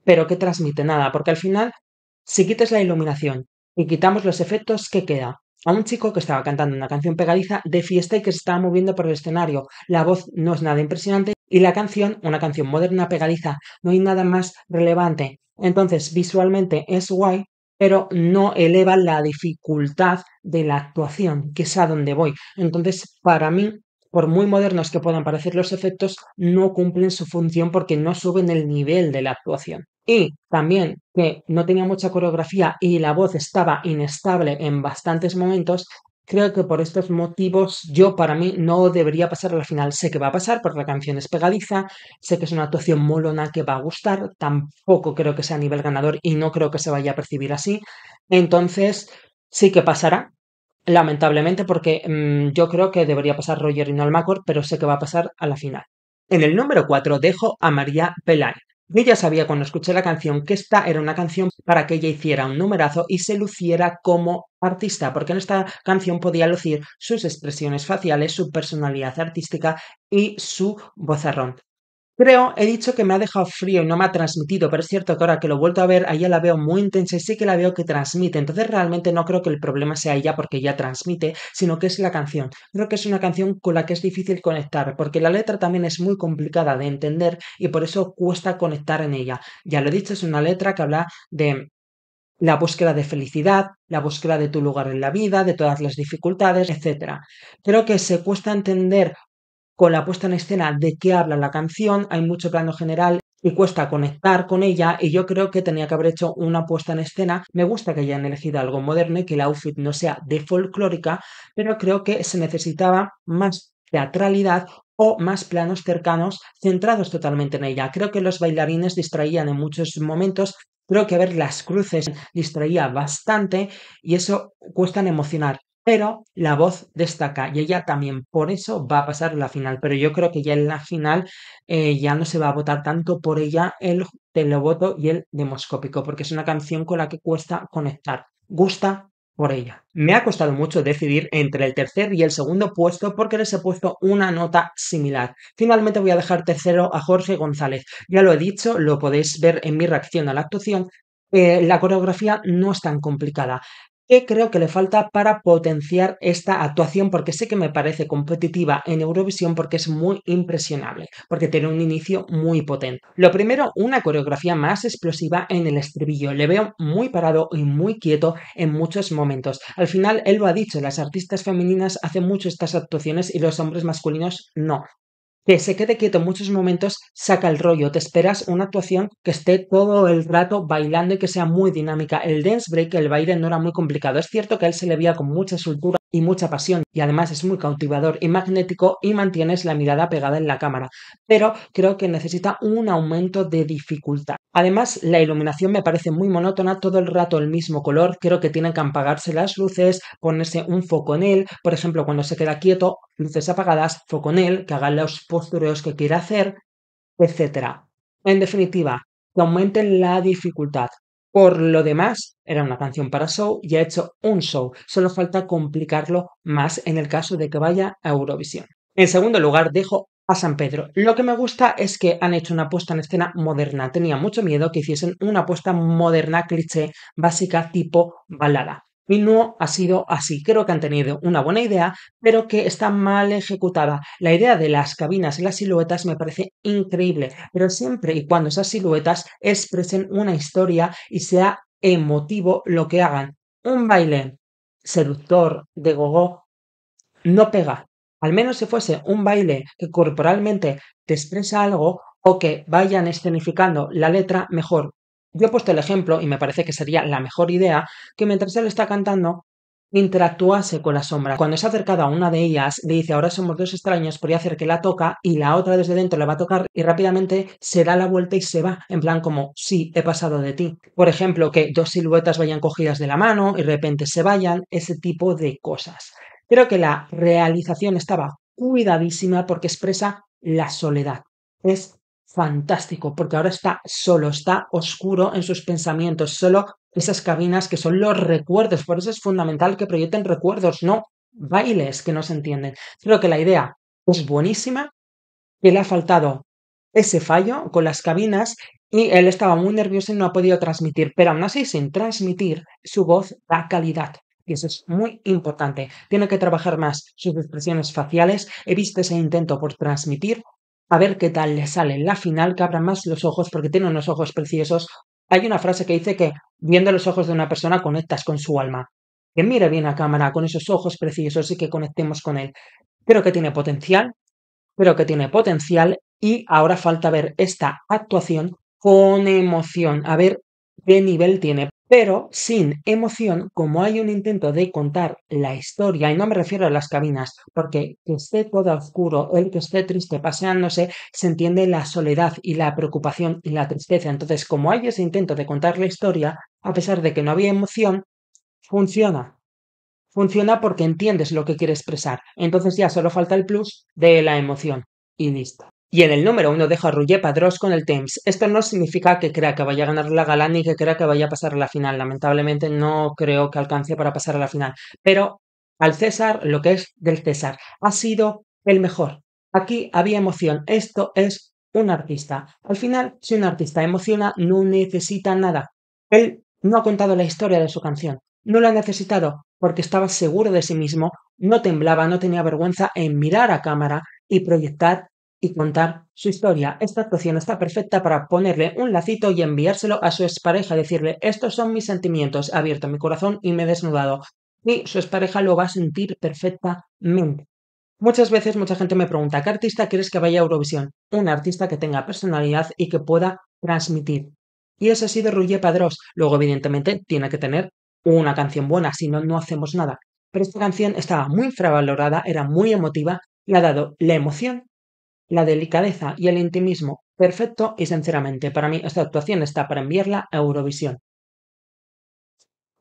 pero que transmite nada, porque al final, si quitas la iluminación y quitamos los efectos, ¿qué queda? A un chico que estaba cantando una canción pegadiza de fiesta y que se estaba moviendo por el escenario. La voz no es nada impresionante y la canción, una canción moderna pegadiza, no hay nada más relevante. Entonces, visualmente es guay, pero no eleva la dificultad de la actuación, que es a donde voy. Entonces, para mí, por muy modernos que puedan parecer los efectos, no cumplen su función porque no suben el nivel de la actuación. Y también que no tenía mucha coreografía y la voz estaba inestable en bastantes momentos, creo que por estos motivos yo para mí no debería pasar a la final. Sé que va a pasar porque la canción es pegadiza, sé que es una actuación molona que va a gustar, tampoco creo que sea a nivel ganador y no creo que se vaya a percibir así. Entonces sí que pasará, Lamentablemente, porque mm, yo creo que debería pasar Roger y no Almacor, pero sé que va a pasar a la final. En el número 4 dejo a María Pelay. Yo ya sabía cuando escuché la canción que esta era una canción para que ella hiciera un numerazo y se luciera como artista, porque en esta canción podía lucir sus expresiones faciales, su personalidad artística y su vozarrón. Creo, he dicho que me ha dejado frío y no me ha transmitido, pero es cierto que ahora que lo he vuelto a ver, a la veo muy intensa y sí que la veo que transmite. Entonces realmente no creo que el problema sea ella porque ella transmite, sino que es la canción. Creo que es una canción con la que es difícil conectar, porque la letra también es muy complicada de entender y por eso cuesta conectar en ella. Ya lo he dicho, es una letra que habla de la búsqueda de felicidad, la búsqueda de tu lugar en la vida, de todas las dificultades, etc. Creo que se cuesta entender con la puesta en escena de qué habla la canción, hay mucho plano general y cuesta conectar con ella y yo creo que tenía que haber hecho una puesta en escena. Me gusta que hayan elegido algo moderno y que el outfit no sea de folclórica, pero creo que se necesitaba más teatralidad o más planos cercanos centrados totalmente en ella. Creo que los bailarines distraían en muchos momentos, creo que ver las cruces distraía bastante y eso cuesta emocionar pero la voz destaca y ella también por eso va a pasar la final. Pero yo creo que ya en la final eh, ya no se va a votar tanto por ella el televoto y el demoscópico, porque es una canción con la que cuesta conectar. Gusta por ella. Me ha costado mucho decidir entre el tercer y el segundo puesto porque les he puesto una nota similar. Finalmente voy a dejar tercero a Jorge González. Ya lo he dicho, lo podéis ver en mi reacción a la actuación. Eh, la coreografía no es tan complicada. ¿Qué creo que le falta para potenciar esta actuación? Porque sé que me parece competitiva en Eurovisión porque es muy impresionable, porque tiene un inicio muy potente. Lo primero, una coreografía más explosiva en el estribillo. Le veo muy parado y muy quieto en muchos momentos. Al final, él lo ha dicho, las artistas femeninas hacen mucho estas actuaciones y los hombres masculinos no que se quede quieto en muchos momentos saca el rollo. Te esperas una actuación que esté todo el rato bailando y que sea muy dinámica. El dance break, el baile no era muy complicado. Es cierto que a él se le veía con mucha soltura y mucha pasión y además es muy cautivador y magnético y mantienes la mirada pegada en la cámara, pero creo que necesita un aumento de dificultad. Además, la iluminación me parece muy monótona, todo el rato el mismo color, creo que tienen que apagarse las luces, ponerse un foco en él, por ejemplo, cuando se queda quieto, luces apagadas, foco en él, que haga los postureos que quiere hacer, etc. En definitiva, que aumenten la dificultad. Por lo demás, era una canción para show y ha hecho un show. Solo falta complicarlo más en el caso de que vaya a Eurovisión. En segundo lugar, dejo a San Pedro. Lo que me gusta es que han hecho una puesta en escena moderna. Tenía mucho miedo que hiciesen una puesta moderna cliché básica tipo balada. Y no ha sido así. Creo que han tenido una buena idea, pero que está mal ejecutada. La idea de las cabinas y las siluetas me parece increíble, pero siempre y cuando esas siluetas expresen una historia y sea emotivo lo que hagan. Un baile seductor de gogo no pega. Al menos si fuese un baile que corporalmente te expresa algo o que vayan escenificando la letra mejor. Yo he puesto el ejemplo, y me parece que sería la mejor idea, que mientras él está cantando, interactuase con la sombra. Cuando se ha acercado a una de ellas, le dice, ahora somos dos extraños, podría hacer que la toca y la otra desde dentro le va a tocar y rápidamente se da la vuelta y se va, en plan como, sí, he pasado de ti. Por ejemplo, que dos siluetas vayan cogidas de la mano y de repente se vayan, ese tipo de cosas. Creo que la realización estaba cuidadísima porque expresa la soledad. Es fantástico, porque ahora está solo, está oscuro en sus pensamientos, solo esas cabinas que son los recuerdos, por eso es fundamental que proyecten recuerdos, no bailes que no se entienden. Creo que la idea es buenísima, que le ha faltado ese fallo con las cabinas y él estaba muy nervioso y no ha podido transmitir, pero aún así sin transmitir su voz da calidad. Y eso es muy importante. Tiene que trabajar más sus expresiones faciales. He visto ese intento por transmitir a ver qué tal le sale la final, que abra más los ojos porque tiene unos ojos preciosos. Hay una frase que dice que viendo los ojos de una persona conectas con su alma. Que mire bien a cámara con esos ojos preciosos y que conectemos con él. Creo que tiene potencial, creo que tiene potencial y ahora falta ver esta actuación con emoción, a ver qué nivel tiene pero sin emoción, como hay un intento de contar la historia, y no me refiero a las cabinas, porque que esté todo oscuro, el que esté triste paseándose, se entiende la soledad y la preocupación y la tristeza. Entonces, como hay ese intento de contar la historia, a pesar de que no había emoción, funciona. Funciona porque entiendes lo que quiere expresar. Entonces ya solo falta el plus de la emoción. Y listo. Y en el número uno dejo a Padrós con el Thames. Esto no significa que crea que vaya a ganar la gala ni que crea que vaya a pasar a la final. Lamentablemente no creo que alcance para pasar a la final. Pero al César, lo que es del César, ha sido el mejor. Aquí había emoción. Esto es un artista. Al final, si un artista emociona, no necesita nada. Él no ha contado la historia de su canción. No lo ha necesitado porque estaba seguro de sí mismo, no temblaba, no tenía vergüenza en mirar a cámara y proyectar y contar su historia. Esta actuación está perfecta para ponerle un lacito y enviárselo a su expareja, decirle, estos son mis sentimientos, he abierto mi corazón y me he desnudado. Y su expareja lo va a sentir perfectamente. Muchas veces mucha gente me pregunta, ¿qué artista quieres que vaya a Eurovisión? Un artista que tenga personalidad y que pueda transmitir. Y ese ha sido Roger Padrós. Luego, evidentemente, tiene que tener una canción buena, si no, no hacemos nada. Pero esta canción estaba muy infravalorada, era muy emotiva y ha dado la emoción la delicadeza y el intimismo perfecto y sinceramente para mí esta actuación está para enviarla a Eurovisión.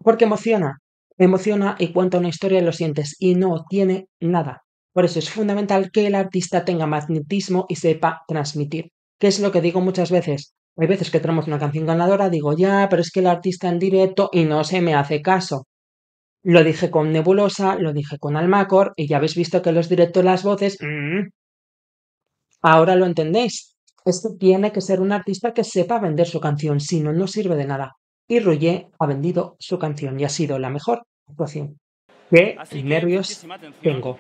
Porque emociona, emociona y cuenta una historia y lo sientes y no tiene nada. Por eso es fundamental que el artista tenga magnetismo y sepa transmitir. ¿Qué es lo que digo muchas veces? Hay veces que tenemos una canción ganadora, digo ya, pero es que el artista en directo y no se me hace caso. Lo dije con Nebulosa, lo dije con Almacor y ya habéis visto que los directos las voces mm, Ahora lo entendéis. Este tiene que ser un artista que sepa vender su canción, si no, no sirve de nada. Y Roger ha vendido su canción y ha sido la mejor actuación. Qué nervios tengo.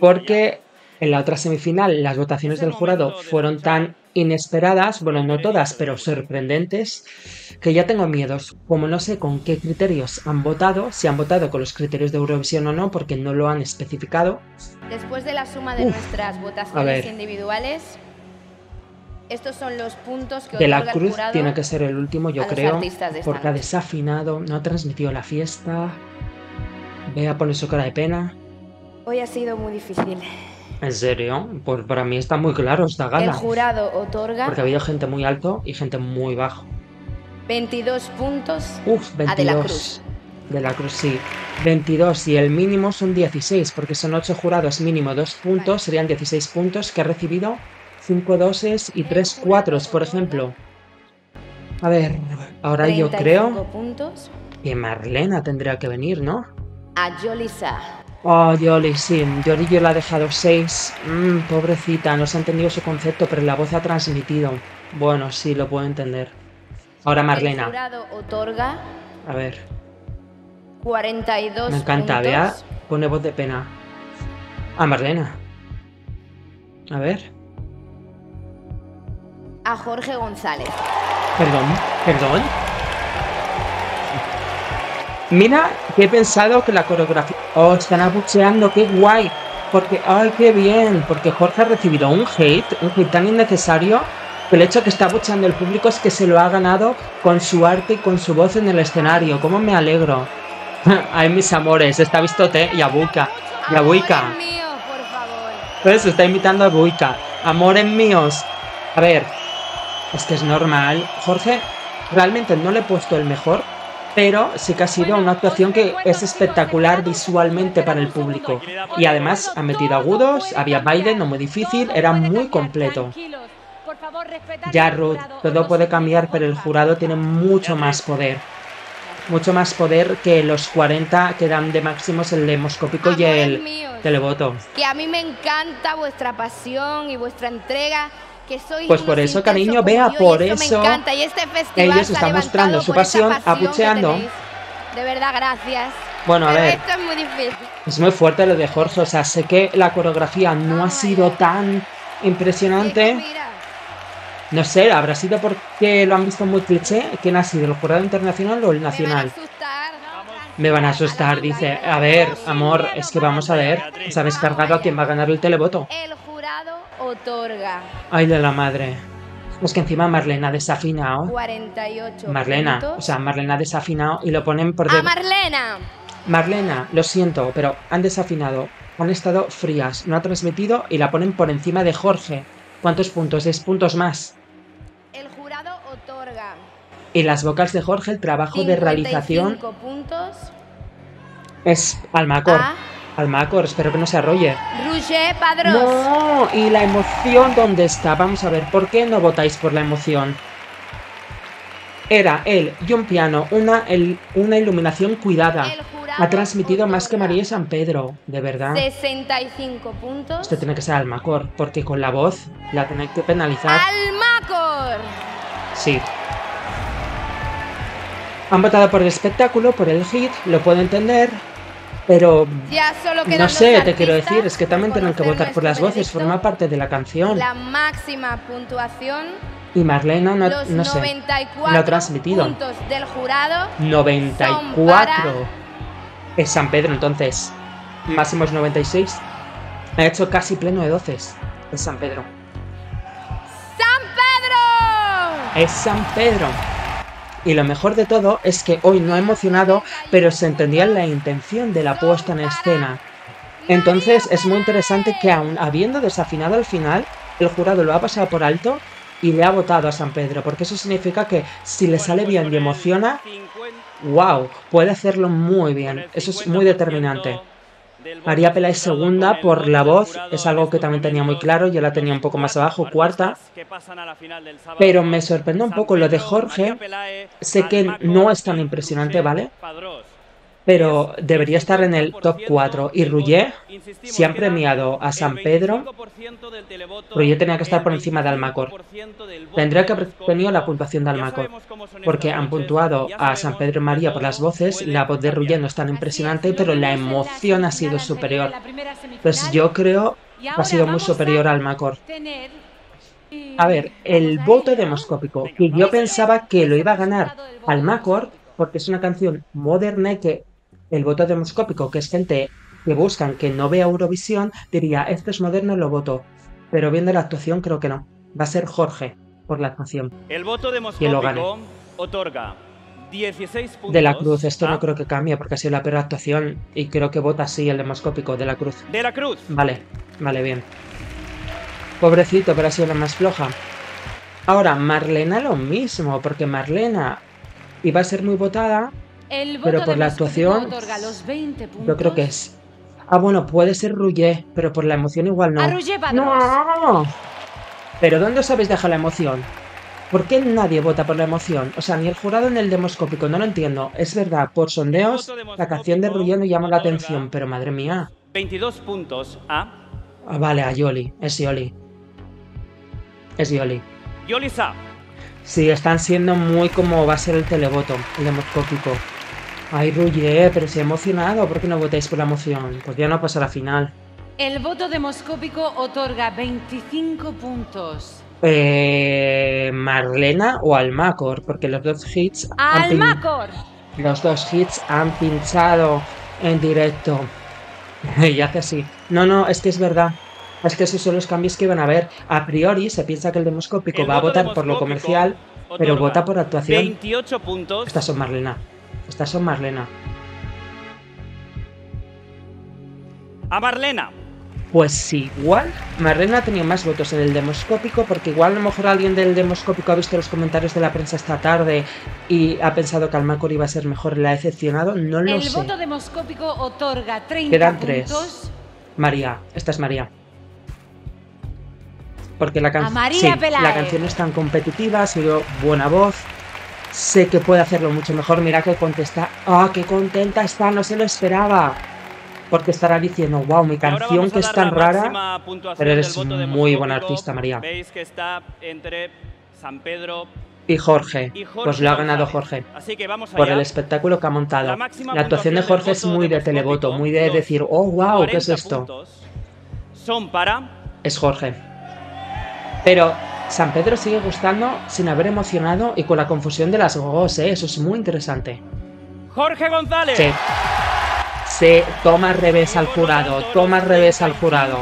Porque en la otra semifinal las votaciones del jurado fueron tan inesperadas, bueno, no todas, pero sorprendentes, que ya tengo miedos. Como no sé con qué criterios han votado, si han votado con los criterios de Eurovisión o no, porque no lo han especificado. Después de la suma de nuestras votaciones individuales, estos son los puntos que De la Cruz tiene que ser el último, yo creo, porque ha desafinado, no ha transmitido la fiesta. Vea, pone su cara de pena. Hoy ha sido muy difícil. ¿En serio? Pues para mí está muy claro esta gala. El jurado otorga... Porque ha habido gente muy alto y gente muy bajo. 22 puntos Uf, 22. de la Cruz. De la Cruz, sí. 22 y el mínimo son 16, porque son 8 jurados, mínimo 2 puntos, serían 16 puntos que ha recibido 5 doses y 3 4, por ejemplo. A ver, ahora yo creo puntos que Marlena tendría que venir, ¿no? A Yolisa. Oh, Yoli, sí. Yoli yo la ha dejado 6. Mmm, pobrecita, no se ha entendido su concepto, pero la voz ha transmitido. Bueno, sí, lo puedo entender. Ahora Marlena. El jurado otorga. A ver. 42 Me encanta, puntos vea. Pone voz de pena. A Marlena. A ver. A Jorge González. Perdón, perdón. Mira que he pensado que la coreografía... Oh, están abucheando, qué guay. Porque, ay, qué bien. Porque Jorge ha recibido un hate, un hate tan innecesario, que el hecho de que está abucheando el público es que se lo ha ganado con su arte y con su voz en el escenario. ¿Cómo me alegro? ay, mis amores, está vistote y. Y Abuika. Amores míos, por favor. Pues está imitando a Buica. Amores míos. A ver, es que es normal. Jorge, realmente no le he puesto el mejor, pero sí que ha sido una actuación que es espectacular visualmente para el público. Y además ha metido agudos, había baile, no muy difícil, era muy completo. Ya Ruth, todo puede cambiar, pero el jurado tiene mucho más poder. Mucho más poder que los 40 que dan de máximos el demoscópico y el televoto. Que a mí me encanta vuestra pasión y vuestra entrega. Que Pues por eso, cariño, vea, por eso me encanta y este festival ellos están mostrando su pasión, pasión tenéis. De verdad, gracias. Bueno, a Pero ver. esto es muy difícil. Es muy fuerte lo de Jorge, o sea, sé que la coreografía no ha sido tan impresionante. No sé, habrá sido porque lo han visto muy cliché. ¿Quién ha sido, el jurado internacional o el me van a nacional? asustar. Me van a asustar, dice. A ver, amor, es que vamos a ver. Se ha descargado a quién va a ganar el televoto. El otorga Ay, de la madre. Es que encima Marlena ha desafinado. 48 Marlena, puntos. o sea, Marlena ha desafinado y lo ponen por ¡A debajo. Marlena! Marlena, lo siento, pero han desafinado. Han estado frías, no ha transmitido y la ponen por encima de Jorge. ¿Cuántos puntos? 10 puntos más. El jurado otorga Y las vocals de Jorge, el trabajo de realización 55 puntos es Almacor. a Almacor, espero que no se arrolle. Roger Padrós. No, y la emoción, ¿dónde está? Vamos a ver, ¿por qué no votáis por la emoción? Era él y un piano, una, el- una iluminación cuidada. Ha transmitido más que María San Pedro, de verdad. 65 puntos. Esto tiene que ser Almacor, porque con la voz la tenéis que penalizar. Almacor. Sí. Han votado por el espectáculo, por el hit, lo puedo entender, pero Ya solo quedan no sé, te quiero decir, es que también tienen que votar por las voces, forma parte de la canción. La máxima puntuación, Y Marlena no, los no sé, 94 lo ha transmitido. puntos del jurado 94. Es San Pedro entonces. Máximos 96. Ha hecho casi pleno de 12. Es San Pedro. ¡San Pedro! Es San Pedro. Y lo mejor de todo es que hoy no ha emocionado, pero se entendía la intención de la puesta en escena. Entonces es muy interesante que aun habiendo desafinado al final, el jurado lo ha pasado por alto y le ha votado a San Pedro, porque eso significa que si le sale bien y emociona, wow, puede hacerlo muy bien. Eso es muy determinante. María Peláez segunda por la voz, es algo que también tenía muy claro, yo la tenía un poco más abajo, cuarta. Pero me sorprende un poco lo de Jorge. Sé que no es tan impresionante, ¿vale? Pero debería estar en el top 4. Y Rouget, si han premiado a San Pedro, Rouget tenía que estar por encima de Almacor. Tendría que haber tenido la puntuación de Almacor. Porque han puntuado a San Pedro y María por las voces, la voz de Rouget no es tan impresionante, pero la emoción ha sido superior. Pues yo creo que ha sido muy superior a Almacor. A ver, el voto demoscópico, que yo pensaba que lo iba a ganar Almacor, porque es una canción moderna que el voto demoscópico, que es gente que buscan que no vea Eurovisión, diría, esto es moderno, lo voto. Pero viendo la actuación, creo que no. Va a ser Jorge, por la actuación. El voto demoscópico otorga 16 puntos. De la Cruz, esto no creo que cambie porque ha sido la peor actuación y creo que vota así el demoscópico, de la Cruz. De la Cruz. Vale, vale, bien. Pobrecito, pero ha sido la más floja. Ahora, Marlena lo mismo, porque Marlena iba a ser muy votada, pero por la actuación yo creo que es... Ah, bueno, puede ser Rouget, pero por la emoción igual no. ¡No! ¿Pero dónde os habéis dejado la emoción? ¿Por qué nadie vota por la emoción? O sea, ni el jurado ni el demoscópico, no lo entiendo. Es verdad, por sondeos, la canción de Rouget no llama la atención, pero madre mía. 22 puntos a... Ah, vale, a Yoli, es Yoli. Es Yoli. Yoli Sa. Sí, están siendo muy como va a ser el televoto, el demoscópico. Ay, Ruye, pero se ha emocionado. ¿Por qué no votáis por la emoción? Pues ya no pasa la final. El voto demoscópico otorga 25 puntos. Eh, Marlena o Almacor, porque los dos hits. ¡Almacor! Los dos hits han pinchado en directo. y hace así. No, no, es que es verdad. Es que esos son los cambios que van a ver. A priori se piensa que el demoscópico va a votar por lo comercial, pero vota por actuación. 28 puntos. Estas son Marlena. Estas son Marlena. A Marlena. Pues igual, Marlena ha tenido más votos en el demoscópico, porque igual a lo mejor alguien del demoscópico ha visto los comentarios de la prensa esta tarde y ha pensado que Almacor iba a ser mejor y la ha decepcionado, no lo sé. El voto demoscópico otorga 30 Quedan tres. María, esta es María. Porque la, canción la canción es tan competitiva, ha sido buena voz, sé que puede hacerlo mucho mejor. Mira que contesta, ¡ah, qué contenta está! No se lo esperaba. Porque estará diciendo, wow, mi canción que es tan rara, pero eres muy buen artista, María. Veis que está entre San Pedro y Jorge. Pues lo ha ganado Jorge. Así que vamos por el espectáculo que ha montado. La, actuación de Jorge es muy de televoto, muy de decir, oh, wow, ¿qué es esto? Son para... Es Jorge. Pero San Pedro sigue gustando sin haber emocionado y con la confusión de las gogos, ¿eh? Eso es muy interesante. Jorge González. Sí. Se toma revés al jurado, toma revés al jurado.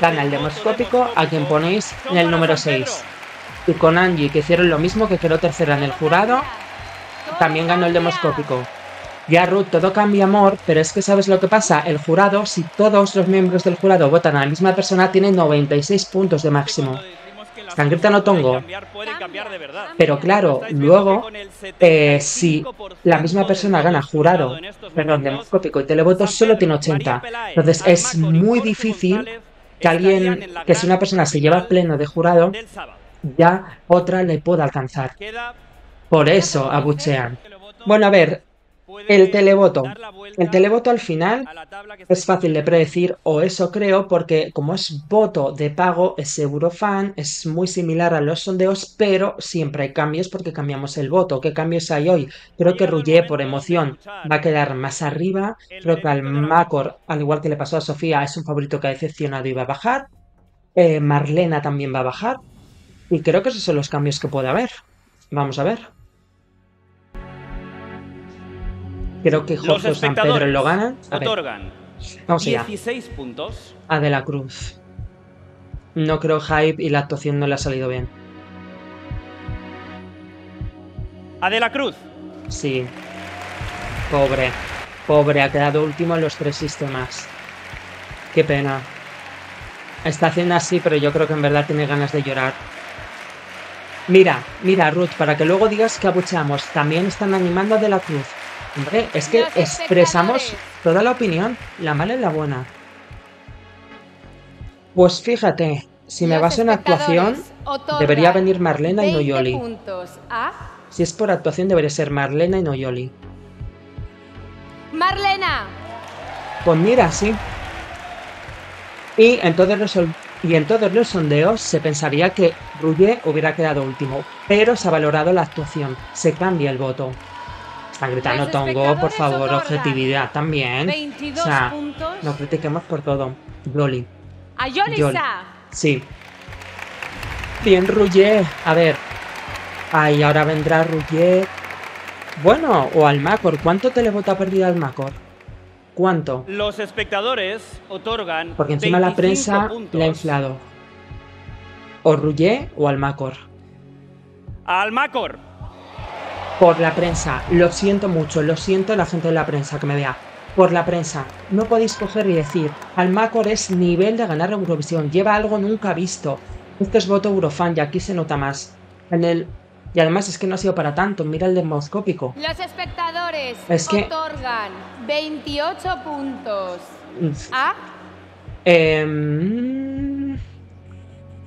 Gana el demoscópico a quien ponéis en el número 6. Y con Angie, que hicieron lo mismo que quedó tercera en el jurado, también ganó el demoscópico. Ya Ruth, todo cambia amor, pero es que sabes lo que pasa, el jurado, si todos los miembros del jurado votan a la misma persona, tiene 96 puntos de máximo. Sangrita no tongo. Pero claro, luego, eh, si la misma persona gana jurado, perdón, demoscópico y televoto, solo tiene 80. Entonces es muy difícil que alguien, que si una persona se lleva pleno de jurado, ya otra le pueda alcanzar. Por eso abuchean. Bueno, a ver, el televoto. El televoto al final es fácil de predecir, o eso creo, porque como es voto de pago, es Eurofan, es muy similar a los sondeos, pero siempre hay cambios porque cambiamos el voto. ¿Qué cambios hay hoy? Creo que Rouget, por emoción, va a quedar más arriba. Creo que al Macor, al igual que le pasó a Sofía, es un favorito que ha decepcionado y va a bajar. Eh, Marlena también va a bajar. Y creo que esos son los cambios que puede haber. Vamos a ver. Creo que Jorge San Pedro lo ganan. otorgan Vamos 16 puntos a De la Cruz. No creo hype y la actuación no le ha salido bien. A De la Cruz. Sí. Pobre. Pobre, ha quedado último en los tres sistemas. Qué pena. Está haciendo así, pero yo creo que en verdad tiene ganas de llorar. Mira, mira, Ruth, para que luego digas que abucheamos, también están animando a De la Cruz. Hombre, es que expresamos toda la opinión, la mala y la buena. Pues fíjate, si me baso en actuación, debería venir Marlena y no Yoli. Si es por actuación, debería ser Marlena y no Yoli. ¡Marlena! Pues mira, sí. Y en todos los, y en todos los sondeos se pensaría que Rouget hubiera quedado último, pero se ha valorado la actuación, se cambia el voto. Están gritando Tongo, por favor, objetividad también. o sea, no critiquemos por todo. Yoli. A Yoli. Sí. Bien, Rouget. A ver. Ay, ahora vendrá Rouget. Bueno, o Almacor. ¿Cuánto televoto ha perdido Almacor? ¿Cuánto? Los espectadores otorgan. Porque encima la prensa le ha inflado. O Rouget o Almacor. Almacor. Por la prensa. Lo siento mucho, lo siento la gente de la prensa que me vea. Por la prensa. No podéis coger y decir, Almacor es nivel de ganar Eurovisión, lleva algo nunca visto. Este es voto Eurofan y aquí se nota más. En el y además es que no ha sido para tanto, mira el demoscópico. Los espectadores es que... otorgan 28 puntos a... Eh,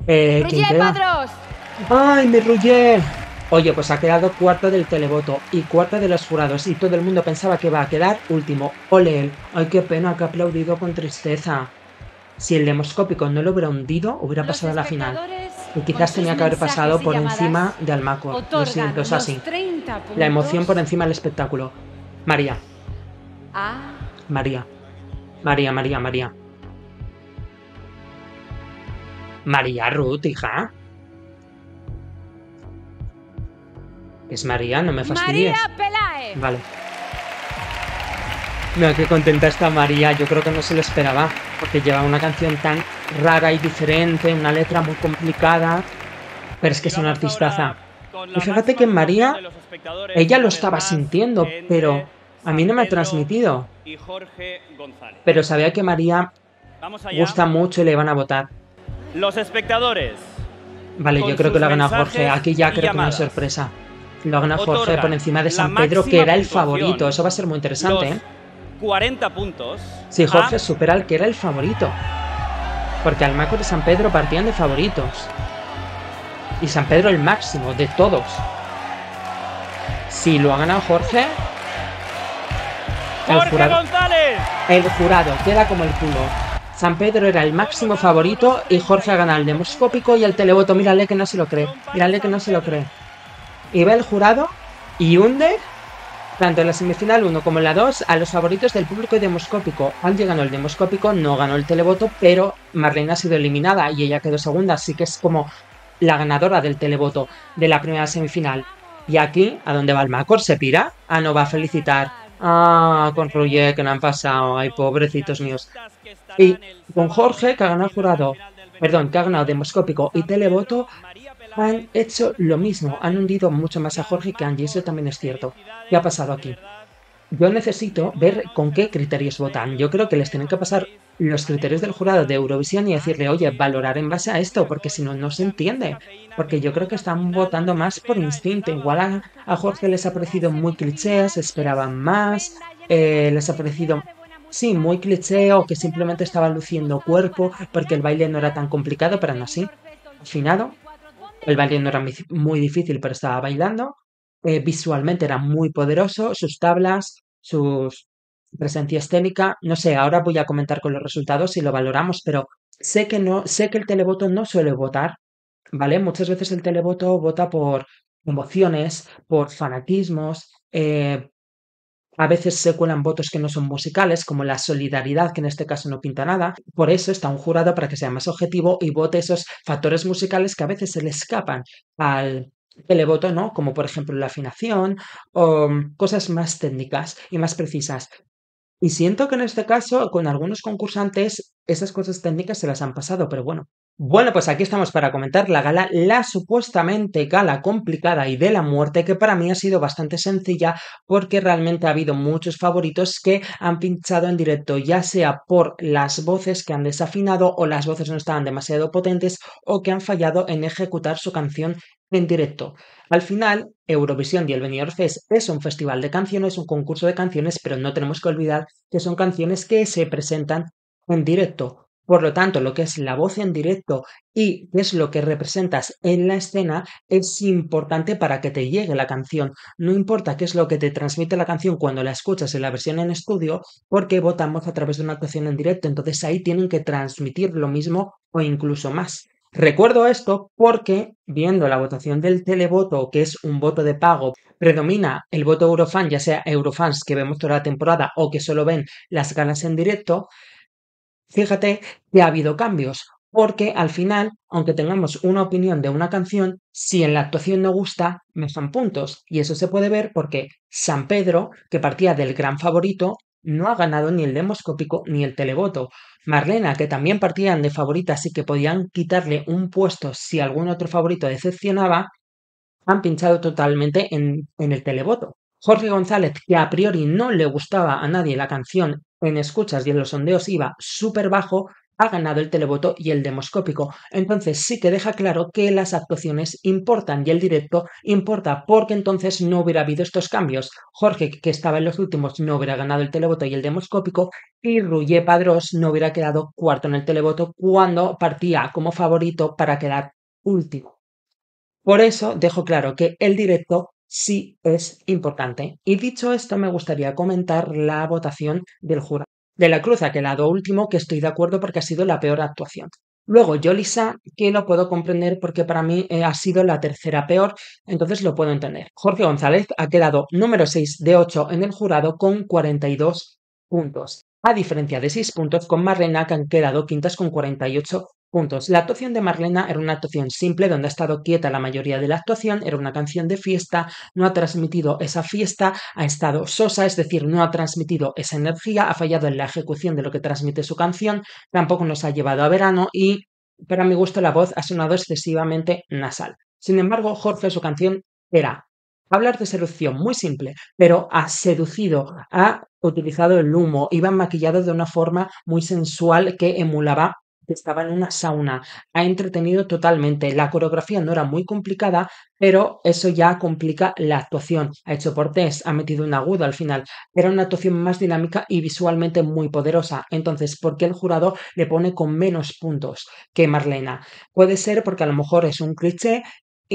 eh, Padros. ¡Ay, me rullé! Oye, pues ha quedado cuarto del televoto y cuarto de los jurados y todo el mundo pensaba que va a quedar último. Ole ¡Ay, qué pena que ha aplaudido con tristeza! Si el demoscópico no lo hubiera hundido, hubiera pasado a la final. Y quizás tenía que haber pasado por encima de Almacor. Lo siento, es así. La emoción por encima del espectáculo. María. María. María, María, María. María Ruth, hija. Es María, no me fastidies. María Pelae. Vale. Mira qué contenta está María. Yo creo que no se lo esperaba. Porque lleva una canción tan rara y diferente, una letra muy complicada. Pero es que es una artistaza. Y fíjate que María, ella lo estaba sintiendo, pero a mí no me ha transmitido. Pero sabía que María gusta mucho y le van a votar. Los espectadores. Vale, yo creo que lo ha ganado Jorge. Aquí ya creo que no hay sorpresa. Lo ha ganado Jorge por encima de San Pedro, que era el favorito. Eso va a ser muy interesante, ¿eh? 40 puntos. Sí, Jorge supera al que era el favorito. Porque Almacor y San Pedro partían de favoritos. Y San Pedro el máximo de todos. Si lo ha ganado Jorge. El jurado, González. El jurado queda como el culo. San Pedro era el máximo favorito y Jorge ha ganado el demoscópico y el televoto. Mírale que no se lo cree. Mírale que no se lo cree. Y el jurado y hunde tanto en la semifinal 1 como en la 2, a los favoritos del público y demoscópico. Al ganó el demoscópico, no ganó el televoto, pero Marlene ha sido eliminada y ella quedó segunda, así que es como la ganadora del televoto de la primera semifinal. Y aquí, ¿a dónde va el Macor? ¿Se pira? Ah, no, va a felicitar. Ah, con Ruye, que no han pasado. Ay, pobrecitos míos. Y con Jorge, que ha ganado el jurado, perdón, que ha ganado demoscópico y televoto, han hecho lo mismo, han hundido mucho más a Jorge que a Angie, eso también es cierto. ¿Qué ha pasado aquí? Yo necesito ver con qué criterios votan. Yo creo que les tienen que pasar los criterios del jurado de Eurovisión y decirle, oye, valorar en base a esto, porque si no, no se entiende. Porque yo creo que están votando más por instinto. Igual a, Jorge les ha parecido muy cliché, se esperaban más, eh, les ha parecido, sí, muy cliché o que simplemente estaba luciendo cuerpo porque el baile no era tan complicado, pero no así. Afinado, el baile no era muy difícil, pero estaba bailando. Eh, visualmente era muy poderoso, sus tablas, su presencia escénica. No sé, ahora voy a comentar con los resultados si lo valoramos, pero sé que no, sé que el televoto no suele votar, ¿vale? Muchas veces el televoto vota por emociones, por fanatismos, eh, a veces se cuelan votos que no son musicales, como la solidaridad, que en este caso no pinta nada. Por eso está un jurado para que sea más objetivo y vote esos factores musicales que a veces se le escapan al televoto, ¿no? Como por ejemplo la afinación o cosas más técnicas y más precisas. Y siento que en este caso, con algunos concursantes, esas cosas técnicas se las han pasado, pero bueno, bueno, pues aquí estamos para comentar la gala, la supuestamente gala complicada y de la muerte, que para mí ha sido bastante sencilla porque realmente ha habido muchos favoritos que han pinchado en directo, ya sea por las voces que han desafinado o las voces no estaban demasiado potentes o que han fallado en ejecutar su canción en directo. Al final, Eurovisión y el Benidorm Fest es un festival de canciones, un concurso de canciones, pero no tenemos que olvidar que son canciones que se presentan en directo. Por lo tanto, lo que es la voz en directo y qué es lo que representas en la escena es importante para que te llegue la canción. No importa qué es lo que te transmite la canción cuando la escuchas en la versión en estudio, porque votamos a través de una actuación en directo. Entonces ahí tienen que transmitir lo mismo o incluso más. Recuerdo esto porque, viendo la votación del televoto, que es un voto de pago, predomina el voto Eurofan, ya sea Eurofans que vemos toda la temporada o que solo ven las ganas en directo, Fíjate que ha habido cambios, porque al final, aunque tengamos una opinión de una canción, si en la actuación no gusta, me dan puntos. Y eso se puede ver porque San Pedro, que partía del gran favorito, no ha ganado ni el demoscópico ni el televoto. Marlena, que también partían de favoritas y que podían quitarle un puesto si algún otro favorito decepcionaba, han pinchado totalmente en, en el televoto. Jorge González, que a priori no le gustaba a nadie la canción en escuchas y en los sondeos iba súper bajo, ha ganado el televoto y el demoscópico. Entonces sí que deja claro que las actuaciones importan y el directo importa porque entonces no hubiera habido estos cambios. Jorge, que estaba en los últimos, no hubiera ganado el televoto y el demoscópico y Ruye Padrós no hubiera quedado cuarto en el televoto cuando partía como favorito para quedar último. Por eso dejo claro que el directo sí es importante. Y dicho esto, me gustaría comentar la votación del jurado. De la Cruz ha quedado último, que estoy de acuerdo porque ha sido la peor actuación. Luego, Yolisa, que lo puedo comprender porque para mí eh, ha sido la tercera peor, entonces lo puedo entender. Jorge González ha quedado número 6 de 8 en el jurado con 42 puntos. A diferencia de 6 puntos con Marlena, que han quedado quintas con 48 puntos. La actuación de Marlena era una actuación simple, donde ha estado quieta la mayoría de la actuación, era una canción de fiesta, no ha transmitido esa fiesta, ha estado sosa, es decir, no ha transmitido esa energía, ha fallado en la ejecución de lo que transmite su canción, tampoco nos ha llevado a verano y, para mi gusto, la voz ha sonado excesivamente nasal. Sin embargo, Jorge, su canción era hablar de seducción muy simple, pero ha seducido, ha utilizado el humo, iba maquillado de una forma muy sensual que emulaba estaba en una sauna, ha entretenido totalmente. La coreografía no era muy complicada, pero eso ya complica la actuación. Ha hecho portés, ha metido un agudo al final. Era una actuación más dinámica y visualmente muy poderosa. Entonces, ¿por qué el jurado le pone con menos puntos que Marlena? Puede ser porque a lo mejor es un cliché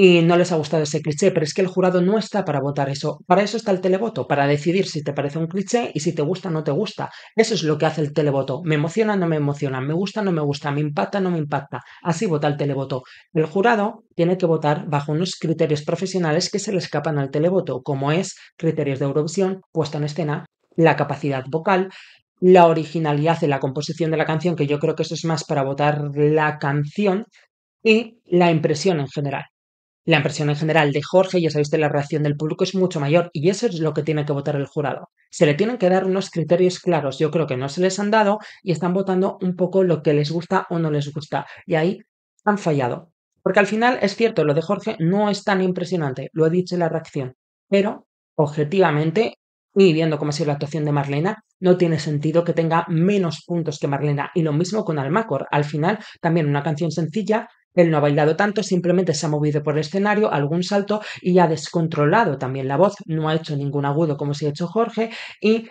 y no les ha gustado ese cliché, pero es que el jurado no está para votar eso. Para eso está el televoto, para decidir si te parece un cliché y si te gusta o no te gusta. Eso es lo que hace el televoto. Me emociona o no me emociona, me gusta o no me gusta, me impacta o no me impacta. Así vota el televoto. El jurado tiene que votar bajo unos criterios profesionales que se le escapan al televoto, como es criterios de Eurovisión, puesta en escena, la capacidad vocal, la originalidad de la composición de la canción, que yo creo que eso es más para votar la canción, y la impresión en general la impresión en general de Jorge, ya sabéis que la reacción del público es mucho mayor y eso es lo que tiene que votar el jurado. Se le tienen que dar unos criterios claros, yo creo que no se les han dado y están votando un poco lo que les gusta o no les gusta y ahí han fallado. Porque al final es cierto, lo de Jorge no es tan impresionante, lo he dicho la reacción, pero objetivamente y viendo cómo ha sido la actuación de Marlena, no tiene sentido que tenga menos puntos que Marlena. Y lo mismo con Almacor. Al final, también una canción sencilla, él no ha bailado tanto, simplemente se ha movido por el escenario, algún salto y ha descontrolado también la voz, no ha hecho ningún agudo como si ha hecho Jorge y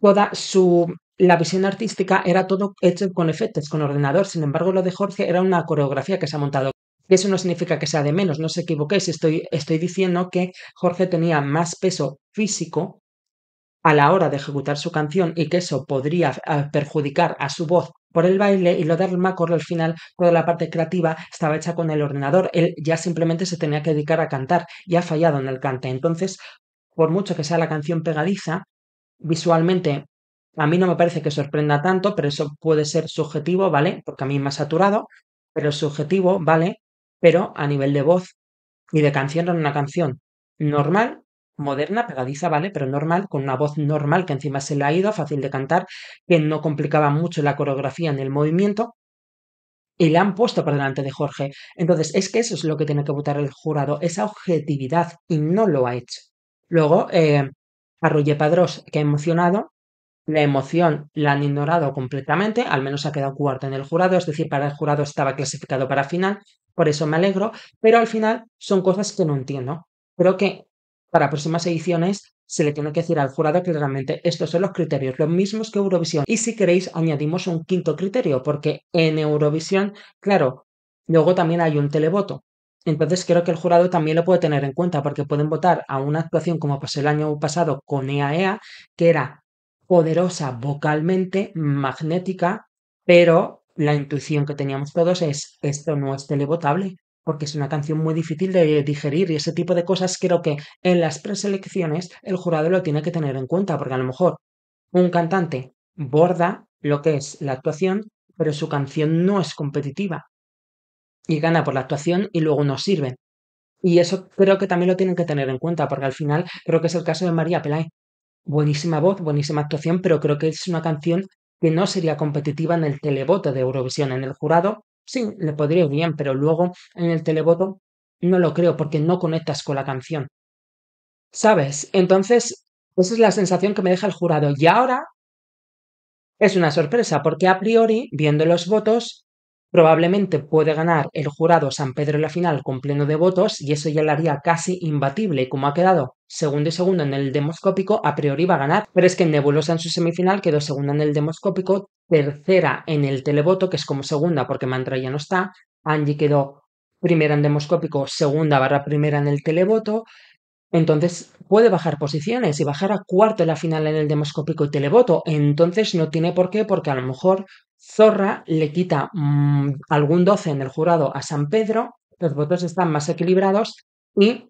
toda su la visión artística era todo hecho con efectos, con ordenador. Sin embargo, lo de Jorge era una coreografía que se ha montado. Eso no significa que sea de menos, no os equivoquéis. Estoy, estoy diciendo que Jorge tenía más peso físico a la hora de ejecutar su canción y que eso podría eh, perjudicar a su voz por el baile y lo de Macor al final toda la parte creativa estaba hecha con el ordenador. Él ya simplemente se tenía que dedicar a cantar y ha fallado en el cante. Entonces, por mucho que sea la canción pegadiza, visualmente a mí no me parece que sorprenda tanto, pero eso puede ser subjetivo, ¿vale? Porque a mí me ha saturado, pero subjetivo, ¿vale? Pero a nivel de voz y de canción era una canción normal moderna, pegadiza, ¿vale? Pero normal, con una voz normal que encima se le ha ido, fácil de cantar, que no complicaba mucho la coreografía ni el movimiento. Y le han puesto por delante de Jorge. Entonces, es que eso es lo que tiene que votar el jurado, esa objetividad, y no lo ha hecho. Luego, eh, Padrós, que ha emocionado, la emoción la han ignorado completamente, al menos ha quedado cuarto en el jurado, es decir, para el jurado estaba clasificado para final, por eso me alegro, pero al final son cosas que no entiendo. Creo que para próximas ediciones se le tiene que decir al jurado que realmente estos son los criterios, los mismos que Eurovisión. Y si queréis, añadimos un quinto criterio, porque en Eurovisión, claro, luego también hay un televoto. Entonces creo que el jurado también lo puede tener en cuenta, porque pueden votar a una actuación como pasó el año pasado con EAEA, e que era poderosa vocalmente, magnética, pero la intuición que teníamos todos es, esto no es televotable porque es una canción muy difícil de digerir y ese tipo de cosas creo que en las preselecciones el jurado lo tiene que tener en cuenta, porque a lo mejor un cantante borda lo que es la actuación, pero su canción no es competitiva y gana por la actuación y luego no sirve. Y eso creo que también lo tienen que tener en cuenta, porque al final creo que es el caso de María Pelay. Buenísima voz, buenísima actuación, pero creo que es una canción que no sería competitiva en el televoto de Eurovisión. En el jurado Sí, le podría ir bien, pero luego en el televoto no lo creo porque no conectas con la canción. ¿Sabes? Entonces, esa es la sensación que me deja el jurado. Y ahora es una sorpresa porque a priori, viendo los votos, probablemente puede ganar el jurado San Pedro en la final con pleno de votos y eso ya la haría casi imbatible. Como ha quedado segundo y segundo en el demoscópico, a priori va a ganar. Pero es que Nebulosa en su semifinal quedó segunda en el demoscópico, tercera en el televoto, que es como segunda porque Mantra ya no está. Angie quedó primera en demoscópico, segunda barra primera en el televoto. Entonces puede bajar posiciones y bajar a cuarto en la final en el demoscópico y televoto. Entonces no tiene por qué, porque a lo mejor Zorra le quita mm, algún 12 en el jurado a San Pedro, los votos están más equilibrados y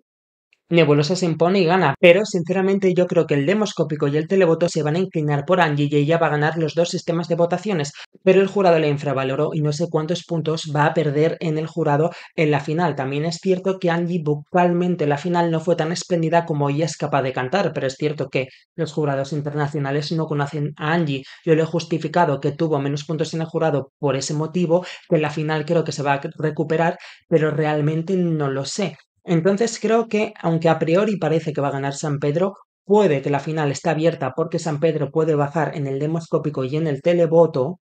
Nebulosa se impone y gana, pero sinceramente yo creo que el demoscópico y el televoto se van a inclinar por Angie y ella va a ganar los dos sistemas de votaciones, pero el jurado la infravaloró y no sé cuántos puntos va a perder en el jurado en la final. También es cierto que Angie vocalmente en la final no fue tan espléndida como ella es capaz de cantar, pero es cierto que los jurados internacionales no conocen a Angie. Yo le he justificado que tuvo menos puntos en el jurado por ese motivo, que en la final creo que se va a recuperar, pero realmente no lo sé. Entonces creo que, aunque a priori parece que va a ganar San Pedro, puede que la final esté abierta porque San Pedro puede bajar en el demoscópico y en el televoto.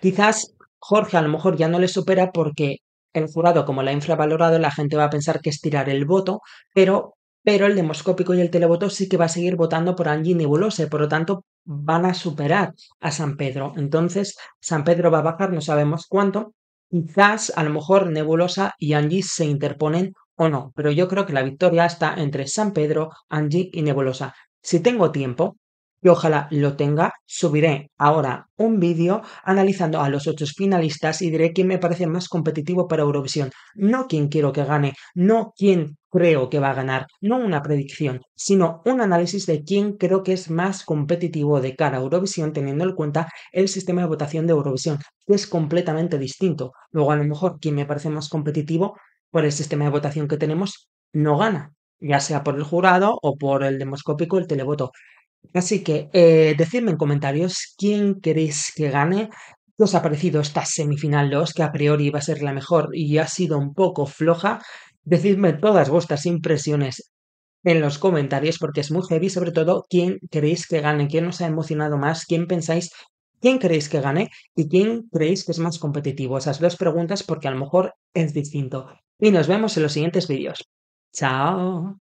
Quizás Jorge a lo mejor ya no le supera porque el jurado, como la ha infravalorado, la gente va a pensar que es tirar el voto, pero, pero el demoscópico y el televoto sí que va a seguir votando por Angie Nebulosa, por lo tanto van a superar a San Pedro. Entonces, San Pedro va a bajar, no sabemos cuánto. Quizás a lo mejor Nebulosa y Angie se interponen o no, pero yo creo que la victoria está entre San Pedro, Angie y Nebulosa. Si tengo tiempo, y ojalá lo tenga, subiré ahora un vídeo analizando a los ocho finalistas y diré quién me parece más competitivo para Eurovisión. No quién quiero que gane, no quién creo que va a ganar, no una predicción, sino un análisis de quién creo que es más competitivo de cara a Eurovisión teniendo en cuenta el sistema de votación de Eurovisión, que es completamente distinto. Luego a lo mejor quién me parece más competitivo por el sistema de votación que tenemos, no gana, ya sea por el jurado o por el demoscópico, el televoto. Así que eh, decidme en comentarios quién queréis que gane. ¿Qué os ha parecido esta semifinal 2, que a priori iba a ser la mejor y ha sido un poco floja? Decidme todas vuestras impresiones en los comentarios porque es muy heavy, sobre todo quién queréis que gane, quién os ha emocionado más, quién pensáis ¿Quién creéis que gane y quién creéis que es más competitivo? Esas dos preguntas porque a lo mejor es distinto. Y nos vemos en los siguientes vídeos. Chao.